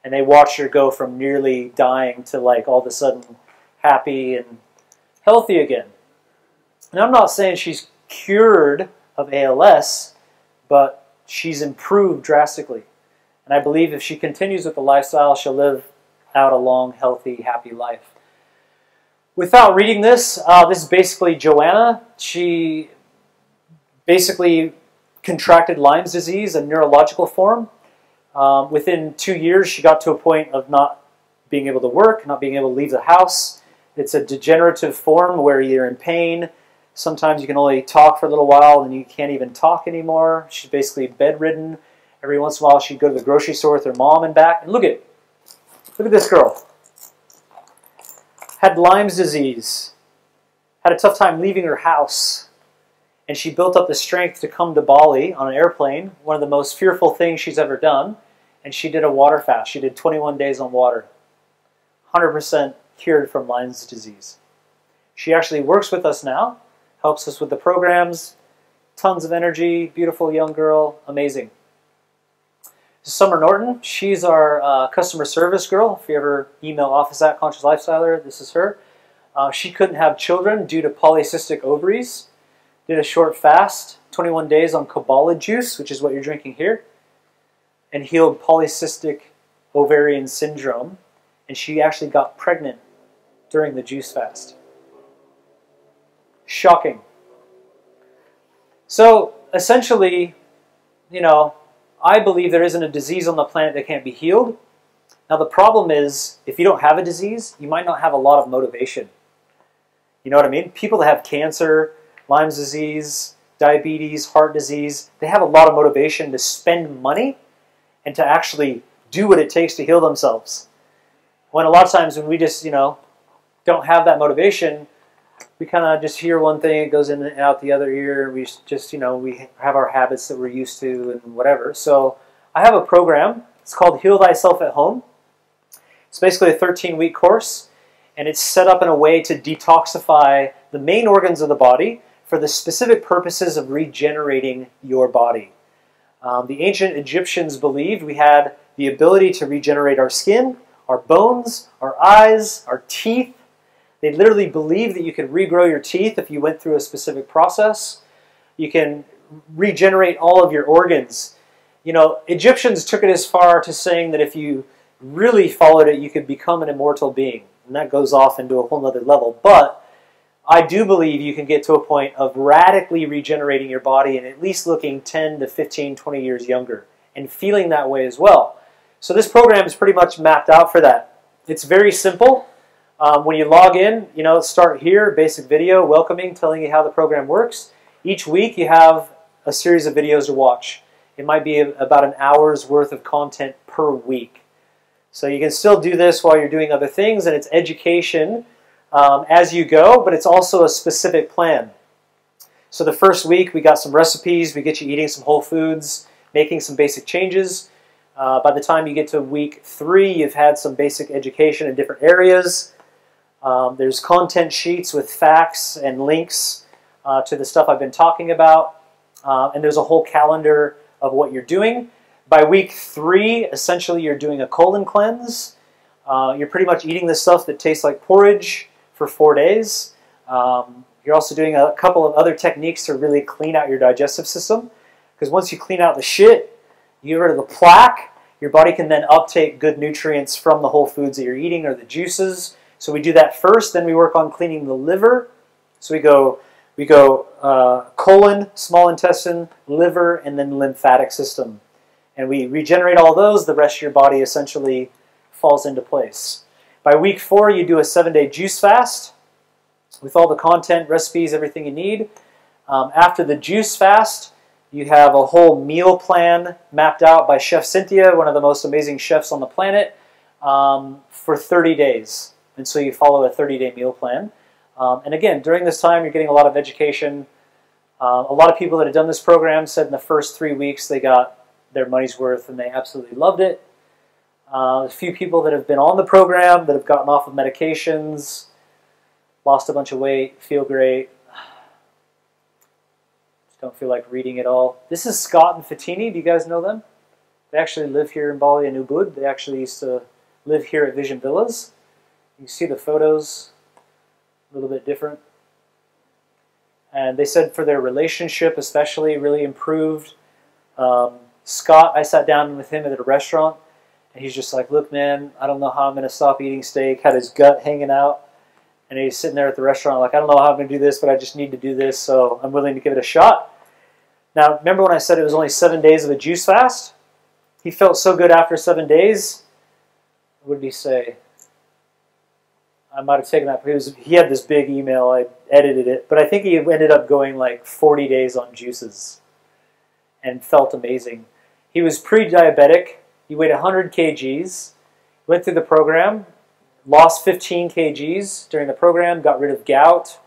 And they watched her go from nearly dying to like all of a sudden happy and healthy again. And I'm not saying she's cured of ALS, but she's improved drastically. And I believe if she continues with the lifestyle, she'll live out a long, healthy, happy life. Without reading this, uh, this is basically Joanna. She basically contracted Lyme's disease, a neurological form. Um, within two years, she got to a point of not being able to work, not being able to leave the house. It's a degenerative form where you're in pain. Sometimes you can only talk for a little while and you can't even talk anymore. She's basically bedridden. Every once in a while, she'd go to the grocery store with her mom and back. And look at, look at this girl. had Lyme's disease, had a tough time leaving her house, and she built up the strength to come to Bali on an airplane, one of the most fearful things she's ever done, and she did a water fast. She did 21 days on water. 100% cured from Lyme's disease. She actually works with us now, helps us with the programs, tons of energy, beautiful young girl, amazing. Summer Norton, she's our uh, customer service girl. If you ever email office at Conscious Lifestyler, this is her. Uh, she couldn't have children due to polycystic ovaries. Did a short fast, 21 days on Kabbalah juice, which is what you're drinking here, and healed polycystic ovarian syndrome. And she actually got pregnant during the juice fast. Shocking. So essentially, you know, I believe there isn't a disease on the planet that can't be healed. Now, the problem is, if you don't have a disease, you might not have a lot of motivation. You know what I mean? People that have cancer, Lyme's disease, diabetes, heart disease, they have a lot of motivation to spend money and to actually do what it takes to heal themselves. When a lot of times when we just, you know, don't have that motivation, we kind of just hear one thing, it goes in and out the other ear. We just, you know, we have our habits that we're used to and whatever. So I have a program. It's called Heal Thyself at Home. It's basically a 13 week course, and it's set up in a way to detoxify the main organs of the body for the specific purposes of regenerating your body. Um, the ancient Egyptians believed we had the ability to regenerate our skin, our bones, our eyes, our teeth, they literally believe that you could regrow your teeth if you went through a specific process. You can regenerate all of your organs. You know, Egyptians took it as far to saying that if you really followed it, you could become an immortal being. And that goes off into a whole other level. But I do believe you can get to a point of radically regenerating your body and at least looking 10 to 15, 20 years younger and feeling that way as well. So this program is pretty much mapped out for that. It's very simple. Um, when you log in, you know, start here, basic video, welcoming, telling you how the program works. Each week you have a series of videos to watch. It might be about an hour's worth of content per week. So you can still do this while you're doing other things, and it's education um, as you go, but it's also a specific plan. So the first week we got some recipes, we get you eating some whole foods, making some basic changes. Uh, by the time you get to week three, you've had some basic education in different areas. Um, there's content sheets with facts and links uh, to the stuff I've been talking about. Uh, and there's a whole calendar of what you're doing. By week three, essentially you're doing a colon cleanse. Uh, you're pretty much eating the stuff that tastes like porridge for four days. Um, you're also doing a couple of other techniques to really clean out your digestive system. Because once you clean out the shit, you get rid of the plaque, your body can then uptake good nutrients from the whole foods that you're eating or the juices. So we do that first, then we work on cleaning the liver. So we go, we go uh, colon, small intestine, liver, and then lymphatic system. And we regenerate all those, the rest of your body essentially falls into place. By week four, you do a seven-day juice fast with all the content, recipes, everything you need. Um, after the juice fast, you have a whole meal plan mapped out by Chef Cynthia, one of the most amazing chefs on the planet, um, for 30 days. And so you follow a 30-day meal plan. Um, and again, during this time, you're getting a lot of education. Uh, a lot of people that have done this program said in the first three weeks they got their money's worth and they absolutely loved it. Uh, a few people that have been on the program that have gotten off of medications, lost a bunch of weight, feel great. Just don't feel like reading at all. This is Scott and Fatini. Do you guys know them? They actually live here in Bali and Ubud. They actually used to live here at Vision Villas. You see the photos a little bit different. And they said for their relationship, especially, really improved. Um, Scott, I sat down with him at a restaurant, and he's just like, "Look, man, I don't know how I'm going to stop eating steak." Had his gut hanging out, and he's sitting there at the restaurant, like, "I don't know how I'm going to do this, but I just need to do this, so I'm willing to give it a shot." Now, remember when I said it was only seven days of a juice fast? He felt so good after seven days. What did he say? I might have taken that. He, was, he had this big email. I edited it, but I think he ended up going like 40 days on juices, and felt amazing. He was pre-diabetic. He weighed 100 kgs. Went through the program. lost 15 kgs during the program, got rid of gout,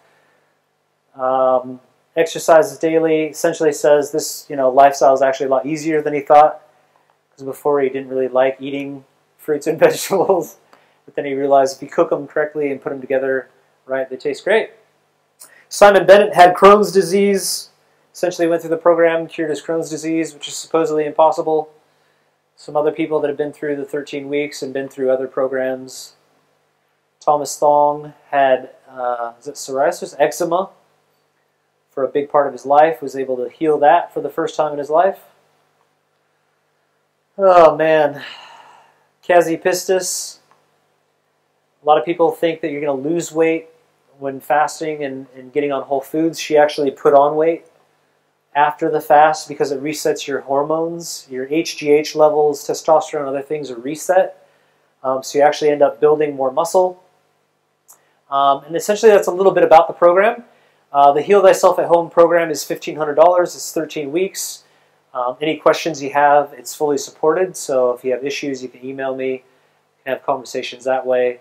um, exercises daily. Essentially says this, you know, lifestyle is actually a lot easier than he thought because before he didn't really like eating fruits and vegetables, but then he realized if you cook them correctly and put them together right, they taste great. Simon Bennett had Crohn's disease. Essentially went through the program, cured his Crohn's disease, which is supposedly impossible. Some other people that have been through the 13 weeks and been through other programs. Thomas Thong had, uh, is it psoriasis, eczema, for a big part of his life. Was able to heal that for the first time in his life. Oh man, Kazi Pistis. A lot of people think that you're going to lose weight when fasting and, and getting on whole foods. She actually put on weight after the fast because it resets your hormones, your HGH levels, testosterone, other things are reset. Um, so you actually end up building more muscle. Um, and essentially, that's a little bit about the program. Uh, the Heal Thyself at Home program is $1,500. It's 13 weeks. Um, any questions you have, it's fully supported. So if you have issues, you can email me. You can have conversations that way.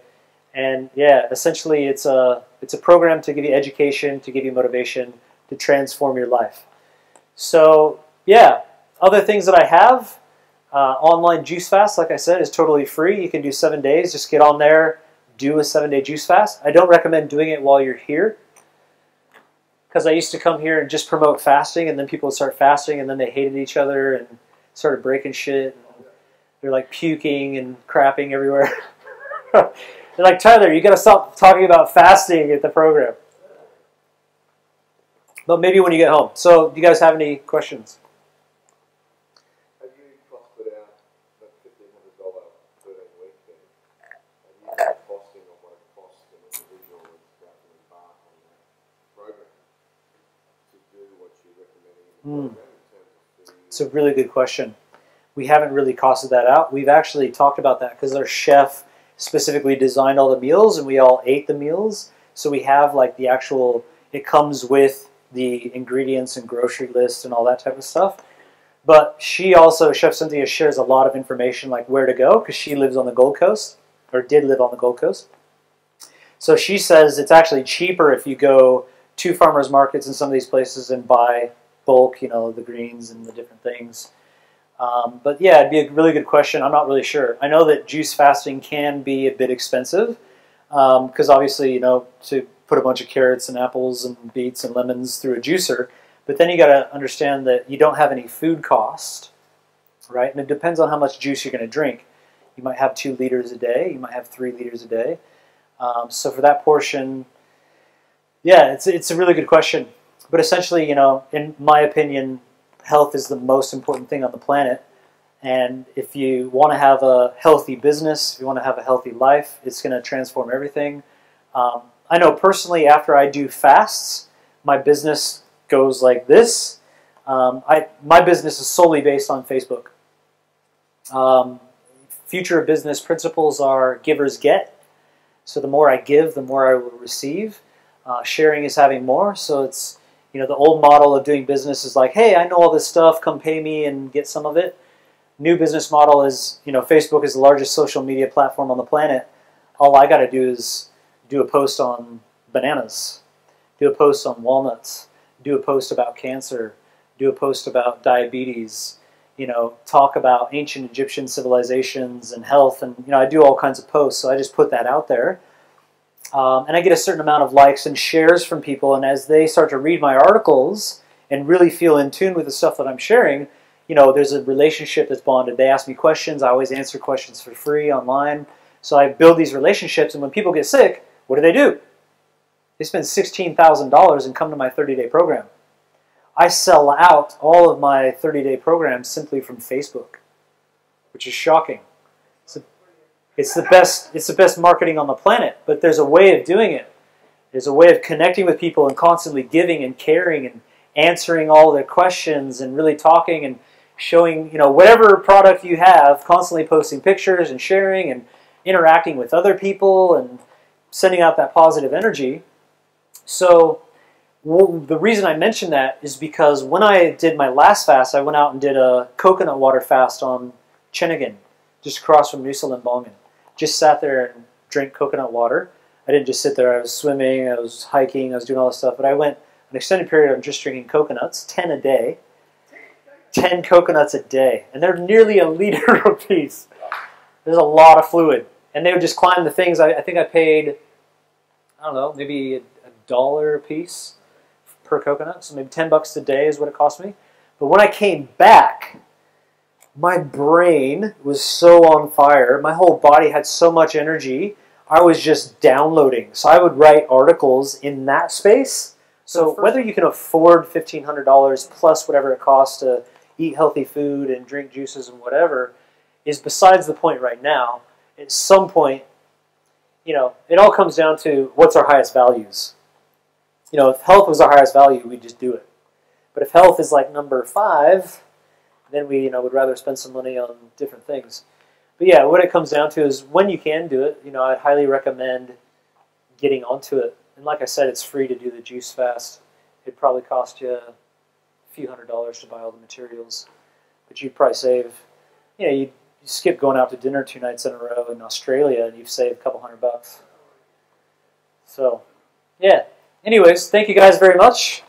And yeah, essentially, it's a it's a program to give you education, to give you motivation, to transform your life. So yeah, other things that I have, uh, online juice fast, like I said, is totally free. You can do seven days. Just get on there, do a seven day juice fast. I don't recommend doing it while you're here because I used to come here and just promote fasting, and then people would start fasting, and then they hated each other and started breaking shit. They're like puking and crapping everywhere. They're like, Tyler, you got to stop talking about fasting at the program. But maybe when you get home. So, do you guys have any questions? Have you costed out that fifteen hundred dollar thirteen week thing? Have you got costing on what it costs an individual that's about to embark on that program to do what you're recommending in the hmm. program in terms of food? It's a really good question. We haven't really costed that out. We've actually talked about that because our chef specifically designed all the meals and we all ate the meals. So we have like the actual, it comes with the ingredients and grocery list and all that type of stuff. But she also, Chef Cynthia, shares a lot of information like where to go because she lives on the Gold Coast or did live on the Gold Coast. So she says it's actually cheaper if you go to farmers markets in some of these places and buy bulk, you know, the greens and the different things. Um, but yeah, it'd be a really good question. I'm not really sure. I know that juice fasting can be a bit expensive because obviously, you know, to put a bunch of carrots and apples and beets and lemons through a juicer, but then you got to understand that you don't have any food cost, right? And it depends on how much juice you're going to drink. You might have two liters a day. You might have three liters a day. Um, so for that portion, yeah, it's it's a really good question. But essentially, you know, in my opinion, health is the most important thing on the planet. And if you want to have a healthy business, if you want to have a healthy life, it's going to transform everything. Um, I know personally, after I do fasts, my business goes like this. Um, I my business is solely based on Facebook. Um, future business principles are givers get. So the more I give, the more I will receive. Uh, sharing is having more. So it's you know the old model of doing business is like, hey, I know all this stuff, come pay me and get some of it. New business model is you know Facebook is the largest social media platform on the planet. All I got to do is do a post on bananas, do a post on walnuts, do a post about cancer, do a post about diabetes, you know, talk about ancient Egyptian civilizations and health, and you know, I do all kinds of posts. So I just put that out there, um, and I get a certain amount of likes and shares from people. And as they start to read my articles and really feel in tune with the stuff that I'm sharing, you know, there's a relationship that's bonded. They ask me questions. I always answer questions for free online. So I build these relationships, and when people get sick, what do they do? They spend $16,000 and come to my 30 day program. I sell out all of my 30 day programs simply from Facebook, which is shocking. It's, the best, it's the best marketing on the planet, but there's a way of doing it. There's a way of connecting with people and constantly giving and caring and answering all their questions and really talking and showing, you know, whatever product you have, constantly posting pictures and sharing and interacting with other people and sending out that positive energy. So, well, the reason I mention that is because when I did my last fast, I went out and did a coconut water fast on Ceningan, just across from Nusa Lembongan. Just sat there and drink coconut water. I didn't just sit there. I was swimming, I was hiking, I was doing all this stuff. But I went an extended period of just drinking coconuts, 10 a day. 10 coconuts a day. And they're nearly a liter apiece. There's a lot of fluid. And they would just climb the things. I, I think I paid, I don't know, maybe a, a dollar a piece per coconut. So maybe 10 bucks a day is what it cost me. But when I came back, my brain was so on fire. My whole body had so much energy. I was just downloading. So I would write articles in that space. So whether you can afford $1,500 plus whatever it costs to eat healthy food and drink juices and whatever is besides the point right now. At some point, you know, it all comes down to what's our highest values. You know, if health was our highest value, we'd just do it. But if health is like number five, then we, you know, would rather spend some money on different things. But yeah, what it comes down to is when you can do it, you know, I'd highly recommend getting onto it. And like I said, it's free to do the juice fast. It'd probably cost you a few hundred dollars to buy all the materials, but you'd probably save, you know, you skip going out to dinner two nights in a row in Australia and you've saved a couple hundred bucks. So, yeah. Anyways, thank you guys very much.